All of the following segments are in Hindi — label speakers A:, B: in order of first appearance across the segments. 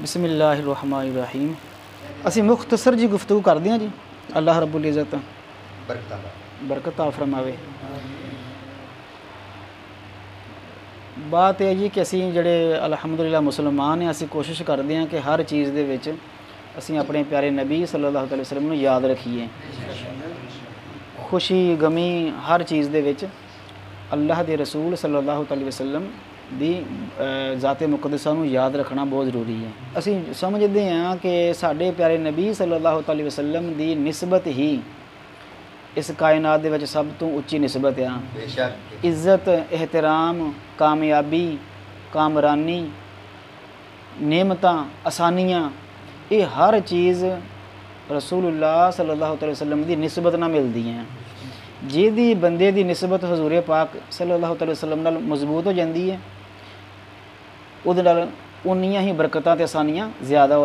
A: ਬਿਸਮਿਲ੍ਲਾਹਿਰਰਹਿਮਾਨਿਰਰਹੀਮ ਅਸੀਂ ਮੁਖਤਸਰ ਜੀ ਗੁਫ਼ਤਗੂ ਕਰਦੇ ਹਾਂ ਜੀ ਅੱਲਾਹ ਰੱਬੁਲ ਇੱਜ਼ਤ
B: ਬਰਕਤਾਂ
A: ਬਰਕਤ ਆ ਫਰਮਾਵੇ ਬਾਤ ਇਹ ਹੈ ਜੀ ਕਿ ਅਸੀਂ ਜਿਹੜੇ ਅਲਹਮਦੁਲਿਲਾ ਮੁਸਲਮਾਨ ਹਾਂ ਅਸੀਂ ਕੋਸ਼ਿਸ਼ ਕਰਦੇ ਹਾਂ ਕਿ ਹਰ ਚੀਜ਼ ਦੇ ਵਿੱਚ ਅਸੀਂ ਆਪਣੇ ਪਿਆਰੇ ਨਬੀ ਸੱਲੱਲਾਹੁ ਅਲੈਹਿ ਵਸੱਲਮ ਨੂੰ ਯਾਦ ਰੱਖੀਏ ਖੁਸ਼ੀ ਗਮੀ ਹਰ ਚੀਜ਼ ਦੇ ਵਿੱਚ ਅੱਲਾਹ ਦੇ ਰਸੂਲ ਸੱਲੱਲਾਹੁ ਅਲੈਹਿ ਵਸੱਲਮ ਦੀ ਜ਼ਾਤ ਮੁਕੱਦਸਾ ਨੂੰ ਯਾਦ ਰੱਖਣਾ ਬਹੁਤ ਜ਼ਰੂਰੀ ਹੈ ਅਸੀਂ ਸਮਝਦੇ ਹਾਂ ਕਿ ਸਾਡੇ ਪਿਆਰੇ ਨਬੀ ਸੱਲੱਲਾਹੁ ਤਾਲੀ ਵਸੱਲਮ ਦੀ ਨਿਸਬਤ ਹੀ ਇਸ ਕਾਇਨਾਤ ਦੇ ਵਿੱਚ ਸਭ ਤੋਂ ਉੱਚੀ ਨਿਸਬਤ ਆ
B: ਬੇਸ਼ੱਕ
A: ਇੱਜ਼ਤ ਇਹਤਰਾਮ ਕਾਮਯਾਬੀ ਕਾਮਰਾਨੀ ਨਿਮਤਾਂ ਆਸਾਨੀਆਂ ਇਹ ਹਰ ਚੀਜ਼ ਰਸੂਲullah ਸੱਲੱਲਾਹੁ ਤਾਲੀ ਵਸੱਲਮ ਦੀ ਨਿਸਬਤ ਨਾਲ ਮਿਲਦੀ ਹੈ ਜਿਹਦੀ ਬੰਦੇ ਦੀ ਨਿਸਬਤ ਹਜ਼ੂਰ ਪਾਕ ਸੱਲੱਲਾਹੁ ਤਾਲੀ ਵਸੱਲਮ ਨਾਲ ਮਜ਼ਬੂਤ ਹੋ ਜਾਂਦੀ ਹੈ ਉਹਦੇ ਨਾਲ ਉਨੀਆਂ ਹੀ ਬਰਕਤਾਂ ਤੇ ਆਸਾਨੀਆਂ ਜ਼ਿਆਦਾ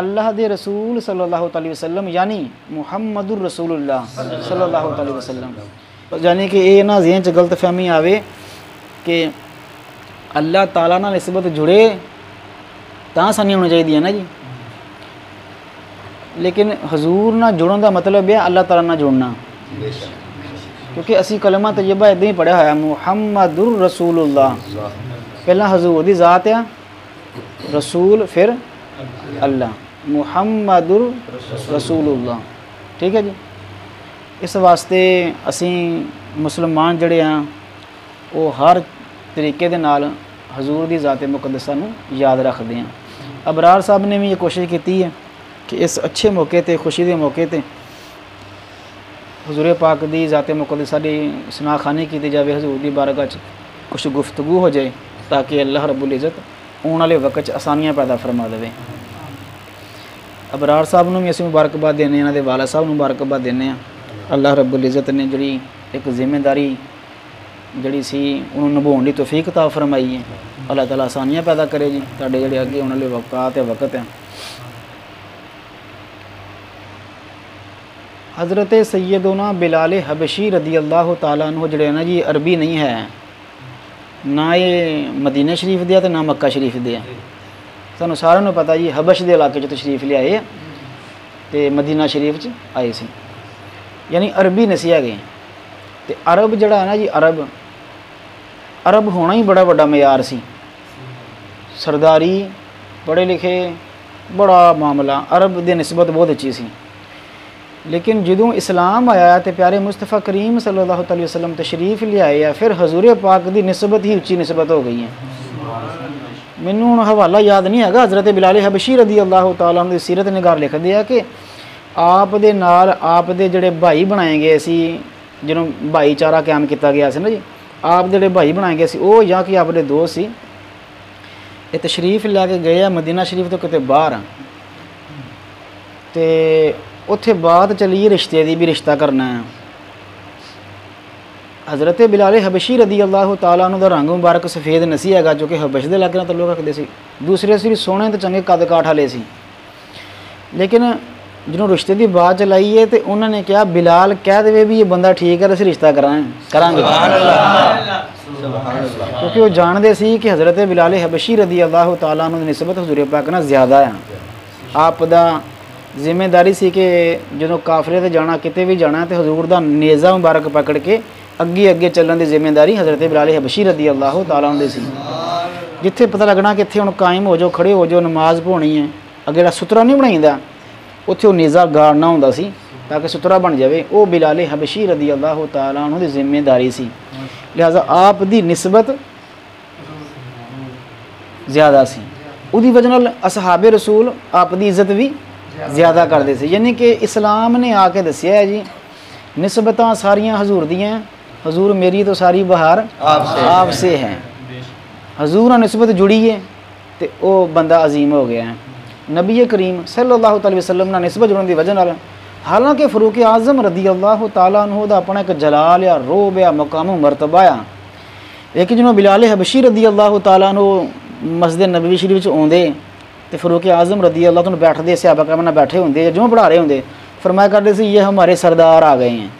A: अल्लाह के रसूल सल्लल्लाहु अलैहि वसल्लम यानी मुहम्मद रसूलुल्लाह सल्लल्लाहु अलैहि वसल्लम यानी कि यह ना जेन च गलत फहमी आवे कि अल्लाह ताला ना नस्बत जुड़े तो सानी होनी चाहिए ना जी लेकिन हजूर ना जुड़न का मतलब है अल्लाह ताला ना
B: जुड़ना
A: क्योंकि असी कलमा तजर्बा इदा ही पढ़िया होया मुहम्मद रसूल
B: रसूलुल्लाह
A: ਪਹਿਲਾਂ ਹਜ਼ੂਰ ਦੀ ਜ਼ਾਤ ਆ? ਰਸੂਲ, ਫਿਰ? ਅੱਲਾ ਮੁਹੰਮਦੁਰ ਰਸੂਲullah ਠੀਕ ਹੈ ਜੀ? ਇਸ ਵਾਸਤੇ ਅਸੀਂ ਮੁਸਲਮਾਨ ਜਿਹੜੇ ਆ, ਉਹ ਹਰ ਤਰੀਕੇ ਦੇ ਨਾਲ ਹਜ਼ੂਰ ਦੀ ਜ਼ਾਤ ਮੁਕੱਦਸਾ ਨੂੰ ਯਾਦ ਰੱਖਦੇ ਆ। ਅਬਰਾਰ ਸਾਹਿਬ ਨੇ ਵੀ ਇਹ ਕੋਸ਼ਿਸ਼ ਕੀਤੀ ਹੈ ਕਿ ਇਸ ਅੱਛੇ ਮੌਕੇ ਤੇ, ਖੁਸ਼ੀ ਦੇ ਮੌਕੇ ਤੇ ਹਜ਼ੂਰ ਪਾਕ ਦੀ ਜ਼ਾਤ ਮੁਕੱਦਸਾ ਦੀ ਸਨਾਖਾਨੀ ਕੀਤੀ ਜਾਵੇ, ਹਜ਼ੂਰ ਦੀ ਬਾਰਗਾਹ 'ਚ ਕੁਝ ਗੁਫ਼ਤਗੂ ਹੋ ਜਾਏ। ਤਾਂ ਕਿ ਅੱਲਾਹ ਰੱਬੁਲ ਇੱਜ਼ਤ ਆਉਣ ਵਾਲੇ ਵਕਤ 'ਚ ਆਸਾਨੀਆਂ ਪੈਦਾ ਫਰਮਾ ਦੇਵੇ ਅਬਰਾਰ ਸਾਹਿਬ ਨੂੰ ਵੀ ਅਸੀਂ ਮੁਬਾਰਕਬਾਦ ਦਿੰਦੇ ਹਾਂ ਇਹਨਾਂ ਦੇ ਵਾਲਾ ਸਾਹਿਬ ਨੂੰ ਮੁਬਾਰਕਬਾਦ ਦਿੰਦੇ ਹਾਂ ਅੱਲਾਹ ਰੱਬੁਲ ਇੱਜ਼ਤ ਨੇ ਜਿਹੜੀ ਇੱਕ ਜ਼ਿੰਮੇਵਾਰੀ ਜਿਹੜੀ ਸੀ ਉਹਨੂੰ ਨਿਭਾਉਣ ਦੀ ਤੌਫੀਕ ਤਾ ਫਰਮਾਈ ਹੈ ਅੱਲਾਹ ਤਾਲਾ ਆਸਾਨੀਆਂ ਪੈਦਾ ਕਰੇ ਜੀ ਤੁਹਾਡੇ ਜਿਹੜੇ ਅੱਗੇ ਆਉਣ ਵਾਲੇ ਵਕਤ ਤੇ ਵਕਤ ਹੈ हज़रत सैदना बिलाल हबशी रदी अल्लाह ताला अनहु ਜਿਹੜੇ ਨਾ ਜੀ ਅਰਬੀ ਨਹੀਂ ਹੈ ਨਾ ਇਹ ਮਦੀਨਾ ਸ਼ਰੀਫ ਦੇ ਆ ਤੇ ਨਾ ਮੱਕਾ ਸ਼ਰੀਫ ਦੇ ਆ। ਸਾਨੂੰ ਸਾਰਿਆਂ ਨੂੰ ਪਤਾ ਜੀ, ਹਬਸ਼ ਦੇ ਇਲਾਕੇ 'ਚ ਤਸ਼ਰੀਫ ਲਿਆਏ ਆ ਤੇ ਮਦੀਨਾ ਸ਼ਰੀਫ 'ਚ ਆਏ ਸੀ। ਯਾਨੀ ਅਰਬੀ ਨਹੀਂ ਸੀ ਤੇ ਅਰਬ ਜਿਹੜਾ ਹੈ ਨਾ ਜੀ, ਅਰਬ ਅਰਬ ਹੋਣਾ ਹੀ ਬੜਾ ਵੱਡਾ ਮਿਆਰ ਸੀ। ਸਰਦਾਰੀ, ਪੜ੍ਹੇ ਲਿਖੇ, ਬੜਾ ਮਾਮਲਾ। ਅਰਬ ਦੀ ਨਿਸਬਤ ਬਹੁਤ ਅੱਛੀ ਸੀ। ਲੇਕਿਨ ਜਦੋਂ ਇਸਲਾਮ ਆਇਆ ਤੇ ਪਿਆਰੇ ਮੁਸਤਫਾ ਕਰੀਮ ਸੱਲੱਲਾਹੁ ਅਲੈਹਿ ਵਸੱਲਮ ਤਸ਼ਰੀਫ ਲਿਆਏ ਆ ਫਿਰ ਹਜ਼ੂਰ ਪਾਕ ਦੀ ਨਿਸਬਤ ਹੀ ਉੱਚੀ ਨਿਸਬਤ ਹੋ ਗਈ ਹੈ ਮੈਨੂੰ ਹੁਣ ਹਵਾਲਾ ਯਾਦ ਨਹੀਂ ਹੈਗਾ ਹਜ਼ਰਤ ਬਿਲਾਲ ਹਬਸ਼ੀ ਰਦੀ ਅੱਲਾਹੁ ਤਾਲਾ ਦੀ ਸੀਰਤ ਨਿਗਾਰ ਲਿਖਦੇ ਆ ਕਿ ਆਪ ਦੇ ਨਾਲ ਆਪ ਦੇ ਜਿਹੜੇ ਭਾਈ ਬਣਾਏ ਗਏ ਸੀ ਜਿਹਨੂੰ ਭਾਈਚਾਰਾ ਕਾਇਮ ਕੀਤਾ ਗਿਆ ਸੀ ਨਾ ਜੀ ਆਪ ਦੇ ਜਿਹੜੇ ਭਾਈ ਬਣਾਏ ਗਏ ਸੀ ਉਹ ਜਾਂ ਕਿ ਆਪ ਦੇ ਦੋਸਤ ਸੀ ਇਹ ਤਸ਼ਰੀਫ ਲੈ ਕੇ ਗਏ ਆ ਮਦੀਨਾ ਸ਼ਰੀਫ ਤੋਂ ਕਿਤੇ ਬਾਹਰ ਤੇ ਉੱਥੇ ਬਾਤ ਚੱਲੀ ਰਿਸ਼ਤੇ ਦੀ ਵੀ ਰਿਸ਼ਤਾ ਕਰਨਾ ਹੈ ਹਜ਼ਰਤ ਬਿਲਾਲ ਹਬਸ਼ੀ ਰਦੀ ਅੱਲਾਹੁ ਤਾਲਾ ਨੂੰ ਦਾ ਰੰਗ ਮੁਬਾਰਕ ਸਫੇਦ ਨਸੀ ਹੈਗਾ ਜੋ ਕਿ ਹਬਸ਼ ਦੇ ਇਲਾਕੇ ਨਾਲ ਤਾਲੁਕ ਰੱਖਦੇ ਸੀ ਦੂਸਰੇ ਸੀ ਸੋਹਣੇ ਤੇ ਚੰਗੇ ਕੱਦ ਕਾਠ ਵਾਲੇ ਸੀ ਲੇਕਿਨ ਜਦੋਂ ਰਿਸ਼ਤੇ ਦੀ ਬਾਤ ਚਲਾਈ ਹੈ ਤੇ ਉਹਨਾਂ ਨੇ ਕਿਹਾ ਬਿਲਾਲ ਕਹਿ ਦੇਵੇ ਵੀ ਇਹ ਬੰਦਾ ਠੀਕ ਹੈ ਤਾਂ ਅਸੀਂ ਰਿਸ਼ਤਾ ਕਰਾਂਗੇ ਕਰਾਂਗੇ ਕਿਉਂਕਿ ਉਹ ਜਾਣਦੇ ਸੀ ਕਿ ਹਜ਼ਰਤ ਬਿਲਾਲ ਹਬਸ਼ੀ ਰਦੀ ਅੱਲਾਹੁ ਤਾਲਾ ਨੂੰ ਦੀ ਨਿਸਬਤ ਹਜ਼ੂਰ ਪਾਕ ਨਾਲ ਜ਼ਿਆਦਾ ਆ ਆਪ ਦਾ ਜ਼ਿੰਮੇਵਾਰੀ ਸੀ ਕਿ ਜਦੋਂ ਕਾਫਲੇ ਤੇ ਜਾਣਾ, ਕਿਤੇ ਵੀ ਜਾਣਾ ਤੇ ਹਜ਼ੂਰ ਦਾ ਨੇਜ਼ਾ ਮੁਬਾਰਕ ਪਕੜ ਕੇ ਅੱਗੇ ਅੱਗੇ ਚੱਲਣ ਦੀ ਜ਼ਿੰਮੇਵਾਰੀ ਹਜ਼ਰਤ ਬਿਲਾਲ ਹਬਸ਼ੀ ਰਦੀ ਅੱਲਾਹੁ ਤਾਲਾ ਹੁੰਦੇ ਸੀ। ਜਿੱਥੇ ਪਤਾ ਲੱਗਣਾ ਕਿ ਇੱਥੇ ਹੁਣ ਕਾਇਮ ਹੋ ਜਾਓ, ਖੜੇ ਹੋ ਜਾਓ, ਨਮਾਜ਼ ਪੜ੍ਹਣੀ ਹੈ, ਅੱਗੇ ਜਿਹੜਾ ਸੁਤਰਾ ਨਹੀਂ ਬਣਾਈਦਾ, ਉੱਥੇ ਉਹ ਨੇਜ਼ਾ ਗਾੜਨਾ ਹੁੰਦਾ ਸੀ ਤਾਂ ਕਿ ਸੁਤਰਾ ਬਣ ਜਾਵੇ। ਉਹ ਬਿਲਾਲ ਹਬਸ਼ੀ ਰਦੀ ਅੱਲਾਹੁ ਤਾਲਾ ਉਹਨਾਂ ਦੀ ਜ਼ਿੰਮੇਵਾਰੀ ਸੀ। ਲਿਹਾਜ਼ਾ ਆਪ ਦੀ ਨਿਸਬਤ ਜ਼ਿਆਦਾ ਸੀ। ਉਹਦੀ ਵਜ੍ਹਾ ਨਾਲ ਅਸਹਾਬੇ ਰਸੂਲ ਆਪ ਦੀ ਇੱਜ਼ਤ ਵੀ ਜ਼ਿਆਦਾ ਕਰਦੇ ਸੀ ਯਾਨੀ ਕਿ ਇਸਲਾਮ ਨੇ ਆ ਕੇ ਦੱਸਿਆ ਹੈ ਜੀ ਨਿਸਬਤਾਂ ਸਾਰੀਆਂ ਹਜ਼ੂਰ ਦੀਆਂ ਹਜ਼ੂਰ ਮੇਰੀ ਤੋਂ ਸਾਰੀ ਬਹਾਰ
B: ਆਪ ਸੇ
A: ਆਪ ਸੇ ਹੈ ਹਜ਼ੂਰ ਨਾਲ ਨਿਸਬਤ ਜੁੜੀ ਹੈ ਤੇ ਉਹ ਬੰਦਾ ਅਜ਼ੀਮ ਹੋ ਗਿਆ ਹੈ ਨਬੀ ਕਰੀਮ ਸੱਲੱਲਾਹੁ ਅਲੈਹਿ ਵਸੱਲਮ ਨਾਲ ਨਿਸਬਤ ਜੁੜਨ ਦੀ ਵਜ੍ਹਾ ਨਾਲ ਹਾਲਾਂਕਿ ਫਰੂਕ ਆਜ਼ਮ ਰਦੀ ਅੱਲਾਹੁ ਤਾਲਾ ਅਨਹੂ ਦਾ ਆਪਣਾ ਇੱਕ ਜਲਾਲ ਆ ਰੋਬ ਆ ਮਕਾਮ ਮਰਤਬਾ ਆ ਲੇਕਿਨ ਜਦੋਂ ਬਿਲਾਲ ਹਬਸ਼ੀ ਰਦੀ ਅੱਲਾਹੁ ਤਾਲਾ ਨੂੰ ਮਸਜਿਦ ਨਬਵੀ ਸ਼ਰੀਫ ਵਿੱਚ ਆਉਂਦੇ तो फरूक आज़म रदी अल्लाह तुम बैठते सियाबा कमना बैठे होंगे जुम्मे पढ़ा रहे होंगे फरमाया करते ये हमारे सरदार आ गए हैं।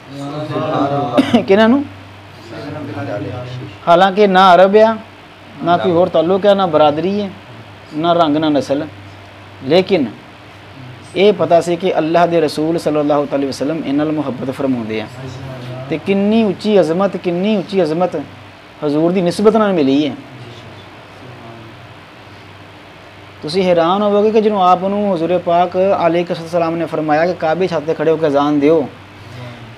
A: कि हालाँकि ना अरब आ ना कोई होर ताल्लुक है, ना बरादरी है, ना रंग, ना नस्ल। लेकिन ये पता ਸੀ कि अल्लाह के रसूल ਸੱਲੱਲਾਹੁ ਅਲੈहि ਵਸੱਲਮ ਇਹਨਾਂ मुहब्बत फरमाते ਫਰਮਾਉਂਦੇ ਆ ਤੇ ਕਿੰਨੀ अजमत ਅਜ਼ਮਤ ਕਿੰਨੀ ਉੱਚੀ ਅਜ਼ਮਤ ਹਜ਼ੂਰ ਦੀ ਨਿਸਬਤ ਨਾਲ ਮਿਲੀ ਤੁਸੀਂ ਹੈਰਾਨ ਹੋਵੋਗੇ ਕਿ ਜਦੋਂ ਆਪ ਨੂੰ ਹਜ਼ੂਰ ਪਾਕ ਅਲੈਹਿਸਸਲਾਮ ਨੇ ਫਰਮਾਇਆ ਕਿ ਕਾਬੇ ਛੱਤ ਤੇ ਖੜੇ ਹੋ ਕੇ ਅਜ਼ਾਨ ਦਿਓ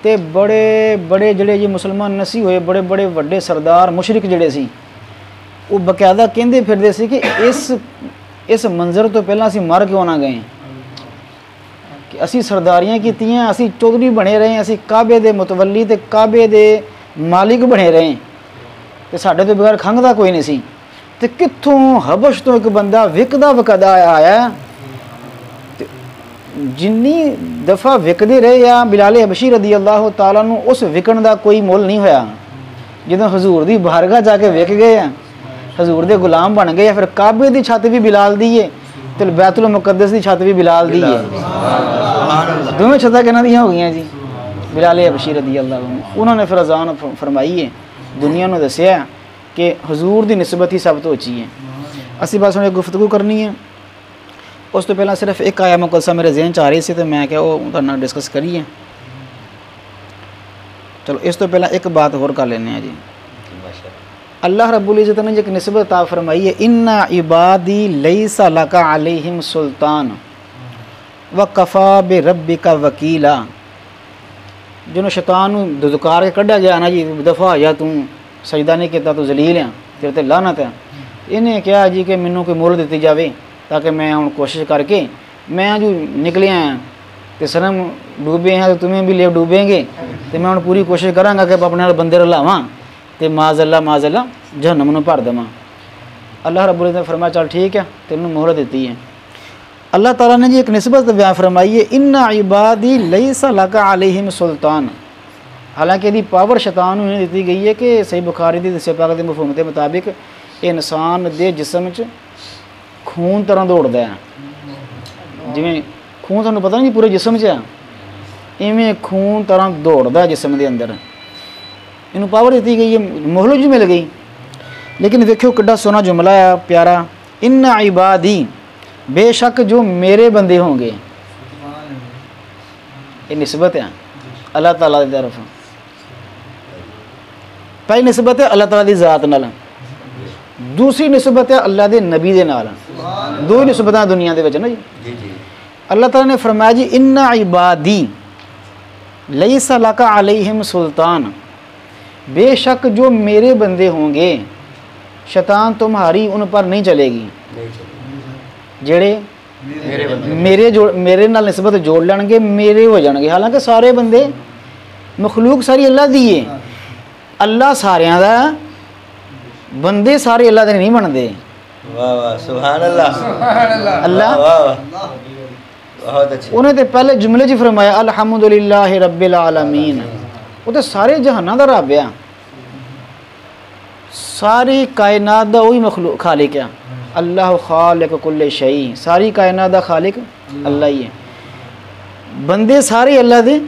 A: ਤੇ ਬੜੇ ਬੜੇ ਜਿਹੜੇ ਜੀ ਮੁਸਲਮਾਨ ਨਸੀ ਹੋਏ ਬੜੇ ਬੜੇ ਵੱਡੇ ਸਰਦਾਰ ਮੁਸ਼ਰਿਕ ਜਿਹੜੇ ਸੀ ਉਹ ਬਕਾਇਦਾ ਕਹਿੰਦੇ ਫਿਰਦੇ ਸੀ ਕਿ ਇਸ ਇਸ ਮੰਜ਼ਰ ਤੋਂ ਪਹਿਲਾਂ ਅਸੀਂ ਮਰ ਕਿਉਂ ਨਾ ਗਏ ਕਿ ਅਸੀਂ ਸਰਦਾਰੀਆਂ ਕੀਤੀਆਂ ਅਸੀਂ ਚੌਧਰੀ ਬਣੇ ਰਹੇ ਅਸੀਂ ਕਾਬੇ ਦੇ ਮੁਤਵੱਲੀ ਤੇ ਕਾਬੇ ਦੇ ਮਾਲਿਕ ਬਣੇ ਰਹੇ ਤੇ ਸਾਡੇ ਤੋਂ ਬਗੈਰ ਖੰਘਦਾ ਕੋਈ ਨਹੀਂ ਸੀ ਤੇ ਕਿੱਥੋਂ ਹਬਸ਼ ਤੋਂ ਇੱਕ ਬੰਦਾ ਵਿਕਦਾ ਵਕਦਾ ਆਇਆ ਤੇ ਜਿੰਨੀ ਦਫਾ ਵਿਕਦੇ ਰਹੇ ਆ ਬਿਲਾਲ ਹਬਸ਼ੀ ਰਦੀ ਅੱਲਾਹ ਤਾਲਾ ਨੂੰ ਉਸ ਵਿਕਣ ਦਾ ਕੋਈ ਮੁੱਲ ਨਹੀਂ ਹੋਇਆ ਜਦੋਂ ਹਜ਼ੂਰ ਦੀ ਬਾਰਗਾਹ ਜਾ ਕੇ ਵਿਕ ਗਏ ਆ ਹਜ਼ੂਰ ਦੇ ਗੁਲਾਮ ਬਣ ਗਏ ਆ ਫਿਰ ਕਾਬੇ ਦੀ ਛੱਤ ਵੀ ਬਿਲਾਲ ਦੀ ਏ ਤੇ ਬੈਤੁਲ ਮੁਕੱਦਸ ਦੀ ਛੱਤ ਵੀ ਬਿਲਾਲ ਦੀ ਏ ਦੋਵੇਂ ਛੱਤਾਂ ਕਿਹਨਾਂ ਦੀਆਂ ਹੋ ਗਈਆਂ ਜੀ ਬਿਲਾਲ ਹਬਸ਼ੀ ਰਦੀ ਅੱਲਾਹ ਨੂੰ ਉਹਨਾਂ ਨੇ ਫਿਰ ਅਜ਼ਾਨ ਫ- ਫਰਮਾਈ ਏ ਦੁਨੀਆ ਨੂੰ ਦੱਸਿਆ ਕਿ ਹਜ਼ੂਰ ਦੀ ਨਿਸਬਤ ਹੀ ਸਭ ਤੋਂ ਉੱਚੀ ਹੈ ਅਸੀਂ ਬਸ ਹੁਣ ਇੱਕ ਗੁਫ਼ਤਗੂ ਕਰਨੀ ਹੈ ਉਸ ਤੋਂ ਪਹਿਲਾਂ ਸਿਰਫ ਇੱਕ ਆਇਆ ਮੁਕੱਸਾ ਮੇਰੇ ਜ਼ਿਹਨ ਚ ਆ ਰਹੀ ਸੀ ਤੇ ਮੈਂ ਕਿਹਾ ਉਹ ਤੁਹਾਡੇ ਨਾਲ ਡਿਸਕਸ ਕਰੀਏ ਚਲੋ ਇਸ ਤੋਂ ਪਹਿਲਾਂ ਇੱਕ ਬਾਤ ਹੋਰ ਕਰ ਲੈਂਦੇ ਆ ਜੀ
B: ਮਾਸ਼ਾ
A: अल्लाह रब्बुल इज़्ज़त ने जो एक नस्बत अता फरमाई है इन्ना इबादी लईसा लका अलैहिम सुल्तान व कफा बे रब्बि का वकीला ਜਿਹਨੂੰ ਸ਼ੈਤਾਨ ਨੂੰ ਦੁਦਕਾਰ ਕੇ ਕੱਢਿਆ ਗਿਆ ਨਾ ਜੀ ਦਫਾ ਜਾ ਤੂੰ सजदा नहीं किया तो जलील हाँ तेरे लानत है। इन्हें कहा जी कि मैं कोई मुल दी जाए ताकि मैं हूँ कोशिश करके, मैं जो निकलिया हाँ तो शर्म डूबे हैं तो तुम्हें भी ले डूबेंगे तो मैं हूँ पूरी कोशिश करा कि अपने बंदे रलावा तो माजल्ला माजल्ला जहनम भर देव। अल्लाह रब ने फरमाया, चल ठीक है, तेन मोहर दी है। अल्लाह तला ने जी एक नस्बत व्या फरमाई है, इन्ना इबादी लई सलाका आलिम सुल्तान। ਹਾਲਾਂਕਿ ਇਹਦੀ ਪਾਵਰ ਸ਼ੈਤਾਨ ਨੂੰ ਇਹ ਦਿੱਤੀ ਗਈ ਹੈ ਕਿ ਸਹੀ ਬੁਖਾਰੀ ਦੀ ਦੱਸਿਆ ਪਾਕ ਦੇ ਮਫਹੂਮ ਦੇ ਮੁਤਾਬਿਕ ਇਨਸਾਨ ਦੇ ਜਿਸਮ 'ਚ ਖੂਨ ਤਰ੍ਹਾਂ ਦੌੜਦਾ ਹੈ। ਜਿਵੇਂ ਖੂਨ ਤੁਹਾਨੂੰ ਪਤਾ ਨਹੀਂ ਪੂਰੇ ਜਿਸਮ 'ਚ ਆ ਇਵੇਂ ਖੂਨ ਤਰ੍ਹਾਂ ਦੌੜਦਾ ਜਿਸਮ ਦੇ ਅੰਦਰ। ਇਹਨੂੰ ਪਾਵਰ ਦਿੱਤੀ ਗਈ ਹੈ ਮੋਹਲਤ ਜੀ ਮਿਲ ਗਈ। ਲੇਕਿਨ ਵੇਖਿਓ ਕਿੱਡਾ ਸੋਹਣਾ ਜੁਮਲਾ ਹੈ ਪਿਆਰਾ। ਇन्ना ਇਬਾਦੀ ਬੇਸ਼ੱਕ ਜੋ ਮੇਰੇ ਬੰਦੇ ਹੋਣਗੇ। ਇਹ ਨਿਸਬਤ ਹੈ। ਅੱਲਾਹ ਤਾਲਾ ਦੀ ਤਰਫ। ਪਹਿਲੀ ਨਿਸਬਤ ਹੈ ਅੱਲਾਹ ਤਾਲਾ ਦੀ ਜ਼ਾਤ ਨਾਲ। ਦੂਸਰੀ ਨਿਸਬਤ ਹੈ ਅੱਲਾਹ ਦੇ ਨਬੀ ਦੇ ਨਾਲ। ਦੋ ਹੀ ਨਿਸਬਤਾਂ ਦੁਨੀਆ ਦੇ ਵਿੱਚ ਨਾ ਜੀ।
B: ਜੀ
A: ਅੱਲਾਹ ਤਾਲਾ ਨੇ ਫਰਮਾਇਆ ਜੀ ਇਨਨਾ ਇਬਾਦੀ ਲਈਸ ਲਕਾ ਅਲੈਹਿਮ ਸੁਲਤਾਨ। ਬੇਸ਼ੱਕ ਜੋ ਮੇਰੇ ਬੰਦੇ होंगे ਸ਼ੈਤਾਨ तुम्हारी उन ਪਰ
B: ਨਹੀਂ ਚਲੇਗੀ।
A: ਜਿਹੜੇ
B: ਮੇਰੇ
A: ਜੋ ਮੇਰੇ ਨਾਲ ਨਿਸਬਤ ਜੋੜ ਲੈਣਗੇ ਮੇਰੇ ਹੋ ਜਾਣਗੇ। ਹਾਲਾਂਕਿ ਸਾਰੇ ਬੰਦੇ ਮਖਲੂਕ ਸਾਰੀ ਅੱਲਾ ਦੀ ਹੈ। ਅੱਲਾ ਸਾਰਿਆਂ ਦਾ ਬੰਦੇ ਸਾਰੇ ਅੱਲਾ ਦੇ ਨਹੀਂ ਬਣਦੇ
B: ਵਾਹ ਵਾਹ ਸੁਭਾਨ ਅੱਲਾਹ
A: ਅੱਲਾ
B: ਵਾਹ ਵਾਹ ਬਹੁਤ ਅੱਛੇ
A: ਉਹਨੇ ਤੇ ਪਹਿਲੇ ਜੁਮਲੇ 'ਚ ਫਰਮਾਇਆ ਅਲਹਮਦੁਲਿਲਾਹ ਰੱਬਿਲ ਆਲਮੀਨ ਉਹ ਤੇ ਸਾਰੇ ਜਹਾਨਾਂ ਦਾ ਰੱਬ ਆ ਸਾਰੀ ਕਾਇਨਾਤ ਦਾ ਉਹੀ ਮਖਲੂਕ ਖਾਲਿਕ ਆ ਅੱਲਾਹ ਖਾਲਿਕ ਕੁੱਲ ਸ਼ੈਈ ਸਾਰੀ ਕਾਇਨਾਤ ਦਾ ਖਾਲਿਕ ਅੱਲਾ ਹੀ ਹੈ ਬੰਦੇ ਸਾਰੇ ਅੱਲਾ ਦੇ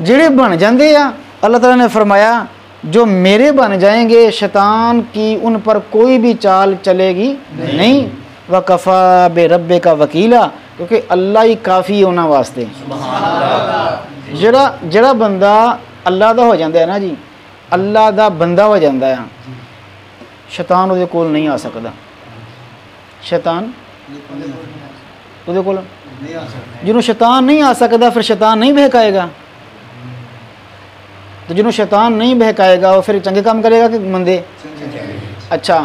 A: ਜਿਹੜੇ ਬਣ ਜਾਂਦੇ ਆ ਅੱਲਾਹ ਤਾਲਾ ਨੇ ਫਰਮਾਇਆ जो मेरे बन जाएँगे शैतान की उन पर कोई भी चाल चलेगी नहीं, व कफ़ा बे रबे का वकीला क्योंकि अल्लाह ही काफ़ी है उन्होंने वास्ते। जरा जरा बंदा अल्लाह का हो जाता है ना जी? अल्लाह का बंदा हो जाता है। शैतान वो कोल नहीं आ सकता शैतान? वो कोल? शैतान नहीं आ सकता फिर शैतान नहीं बहकाएगा। ਤੇ ਜਿਹਨੂੰ ਸ਼ੈਤਾਨ ਨਹੀਂ ਬਹਿਕਾਏਗਾ ਉਹ ਫਿਰ ਚੰਗੇ ਕੰਮ ਕਰੇਗਾ ਕਿ ਮੰਦੇ? ਅੱਛਾ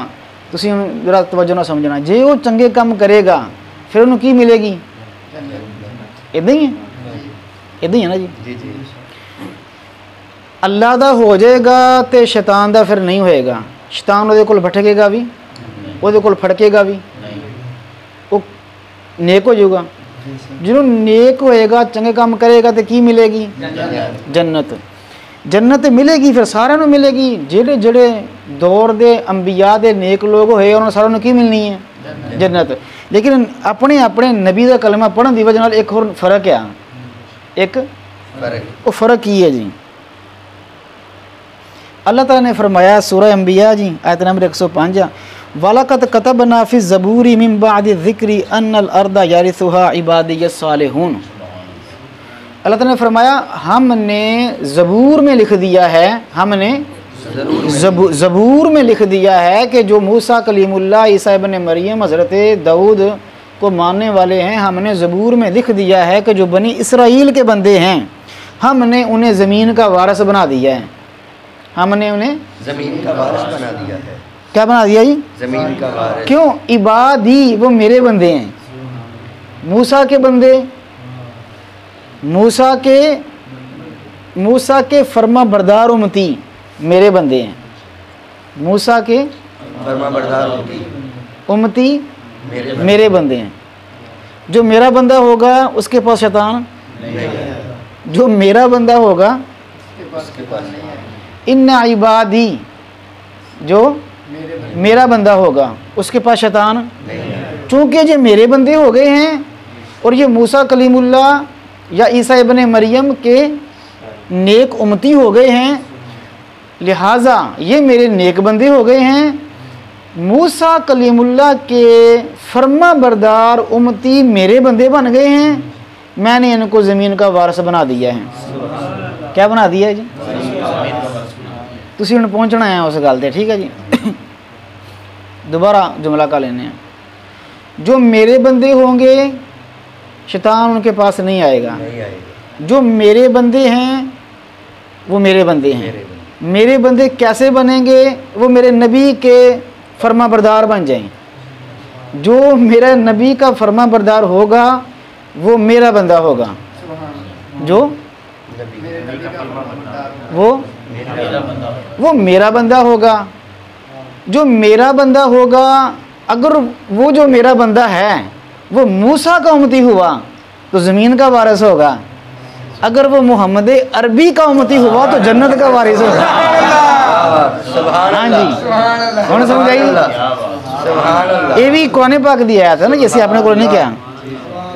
A: ਤੁਸੀਂ ਹੁਣ ਜਰਾ ਤਵੱਜੋ ਨਾਲ ਸਮਝਣਾ। ਜੇ ਉਹ ਚੰਗੇ ਕੰਮ ਕਰੇਗਾ ਫਿਰ ਉਹਨੂੰ ਕੀ ਮਿਲੇਗੀ? ਇਦਾਂ ਹੀ ਹੈ? ਇਦਾਂ ਹੀ ਹੈ ਨਾ ਜੀ?
B: ਜੀ ਜੀ।
A: ਅੱਲਾ ਦਾ ਹੋ ਜਾਏਗਾ ਤੇ ਸ਼ੈਤਾਨ ਦਾ ਫਿਰ ਨਹੀਂ ਹੋਏਗਾ। ਸ਼ੈਤਾਨ ਉਹਦੇ ਕੋਲ ਭਟਕੇਗਾ ਵੀ ਉਹਦੇ ਕੋਲ ਫੜਕੇਗਾ ਵੀ। ਉਹ ਨੇਕ ਹੋ ਜਾਊਗਾ। ਜਿਹਨੂੰ ਨੇਕ ਹੋਏਗਾ ਚੰਗੇ ਕੰਮ ਕਰੇਗਾ ਤੇ ਕੀ ਮਿਲੇਗੀ? ਜੰਨਤ। ਜੰਨਤ ਮਿਲੇਗੀ ਫਿਰ ਸਾਰਿਆਂ ਨੂੰ ਮਿਲੇਗੀ ਜਿਹੜੇ ਜਿਹੜੇ ਦੌਰ ਦੇ ਅੰਬੀਆ ਦੇ ਨੇਕ ਲੋਕ ਹੋਏ ਉਹਨਾਂ ਸਾਰਿਆਂ ਨੂੰ ਕੀ ਮਿਲਣੀ ਹੈ ਜੰਨਤ ਲੇਕਿਨ ਆਪਣੇ ਆਪਣੇ ਨਬੀ ਦਾ ਕਲਮਾ ਪੜ੍ਹਨ ਦੀ ਵਜ੍ਹਾ ਨਾਲ ਇੱਕ ਹੋਰ ਫਰਕ ਆ ਇੱਕ
B: ਫਰਕ
A: ਉਹ ਫਰਕ ਕੀ ਹੈ ਜੀ ਅੱਲਾਹ ਤਾਲਾ ਨੇ ਫਰਮਾਇਆ ਸੂਰਾ ਅੰਬੀਆ ਜੀ ਆਇਤ ਨੰਬਰ 105 ਆ वलकत कतब नाफि ज़बूरी मिन बाद ज़िक्री अन्नल अर्दा यारिसुहा इबादियत सालिहून अल्लाह ताला ने फरमाया हमने ज़बूर में लिख दिया है हमने ज़बू- ज़बूर में लिख दिया है कि जो मूसा कलीमुल्लाह ईसा मरियम हज़रत दाऊद को मानने वाले हैं हमने ज़बूर में लिख दिया है कि जो बनी इसराइल के बंदे हैं हमने उन्हें ज़मीन का वारस बना दिया है। हमने उन्हें
B: ज़मीन का वारिस बना दिया है।
A: क्या बना दिया जी?
B: ज़मीन का वारिस।
A: क्यों? इबादी वो मेरे बंदे हैं। मूसा के बंदे मूसा के मूसा के फर्मा बरदार उमती मेरे बंदे हैं। मूसा के
B: फर्मा बरदार
A: उमती
B: मेरे
A: मेरे बंदे हैं। जो मेरा बंदा होगा उसके पास शैतान? जो मेरा बंदा होगा
B: उसके पास
A: इन इबादी जो मेरा बंदा। होगा उसके पास शैतान? चूँकि ये मेरे बंदे हो गए हैं और ये मूसा कलीमुल्लाह या ईसा इबन मरियम के नेक उमती हो गए हैं। लिहाजा ये मेरे नेक बंदे हो गए हैं। मूसा कलीमुल्ला के फर्मा बरदार उमती मेरे बंदे बन गए हैं। मैंने इनको ज़मीन का वारस बना दिया है। क्या बना दिया जी? तुम हम पहुँचना है उस गल ठीक है जी? दोबारा जुमला का लेने जो मेरे बंदे होंगे शैतान उनके पास नहीं आएगा।
B: नहीं आएगा।
A: जो मेरे बंदे हैं वो मेरे बंदे हैं।
B: मेरे बंदे।
A: मेरे बंदे कैसे बनेंगे वो मेरे नबी के फर्मा बरदार बन जाएँ। जो मेरा नबी का फर्मा बरदार होगा वो मेरा बंदा होगा। जो? वो? वो मेरा बंदा होगा। जो मेरा बंदा होगा अगर वो जो मेरा बंदा है वो मूसा का उमती हुआ तो ज़मीन का वारस होगा। अगर वो मोहम्मद अरबी का उमती हुआ तो जन्नत का वारिस होगा। हाँ जी।
B: कौन समझाइए
A: ये भी कौन पाक दिया आया था ना जैसे आपने को नहीं किया।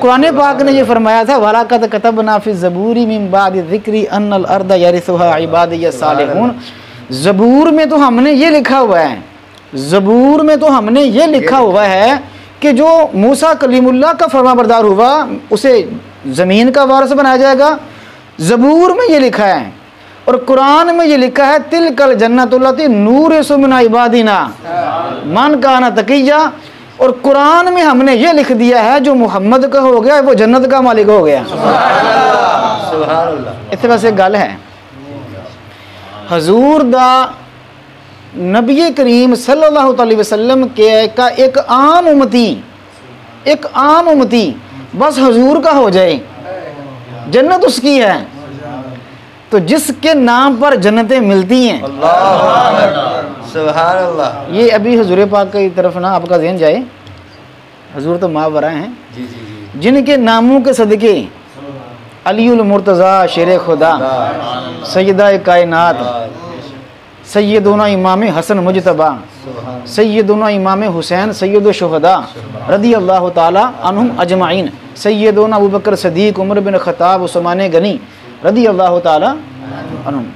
A: कुरान पाक ने ये फरमाया था वलाकत कतब नाफि ज़बूरी मिम्बाद ज़िक्री अन अर्द यारिसहा इबाद या सालहून। ज़बूर में तो हमने ये लिखा हुआ है। ज़बूर में तो हमने ये लिखा हुआ है कि जो मूसा कलीमुल्लाह का फर्मा बरदार हुआ उसे ज़मीन का वारस बनाया जाएगा। ज़बूर में ये लिखा है और कुरान में ये लिखा है तिल कल जन्नतुल्लती नूर सुमना इबादीना मन का ना तकिया। और कुरान में हमने ये लिख दिया है जो मोहम्मद का हो गया वो जन्नत का मालिक हो गया। इतने पास एक गल है। हजूर दा नबी करीम सल्लल्लाहु अलैहि वसल्लम के का एक आम उमती एक आम उमती बस हजूर का हो जाए। जन्नत उसकी है। तो जिसके नाम पर जन्नतें मिलती हैं
B: अल्लाह
A: ये अभी हजूर पाक की तरफ़ ना आपका जहन जाए। हजूर तो मावरा हैं। जिनके नामों के सदके मुर्तज़ा शेर खुदा सैदा कायनात सैदुना इमाम हसन मुजतबा
B: सुभान
A: सैदुना इमाम हुसैन सैद शहदा रदी अल्लाह ताला अनहुम अजमाइन सैदुना अबू बकर सदीक उमर बिन खताब उस्मान गनी रदी अल्लाह ताला अनहुम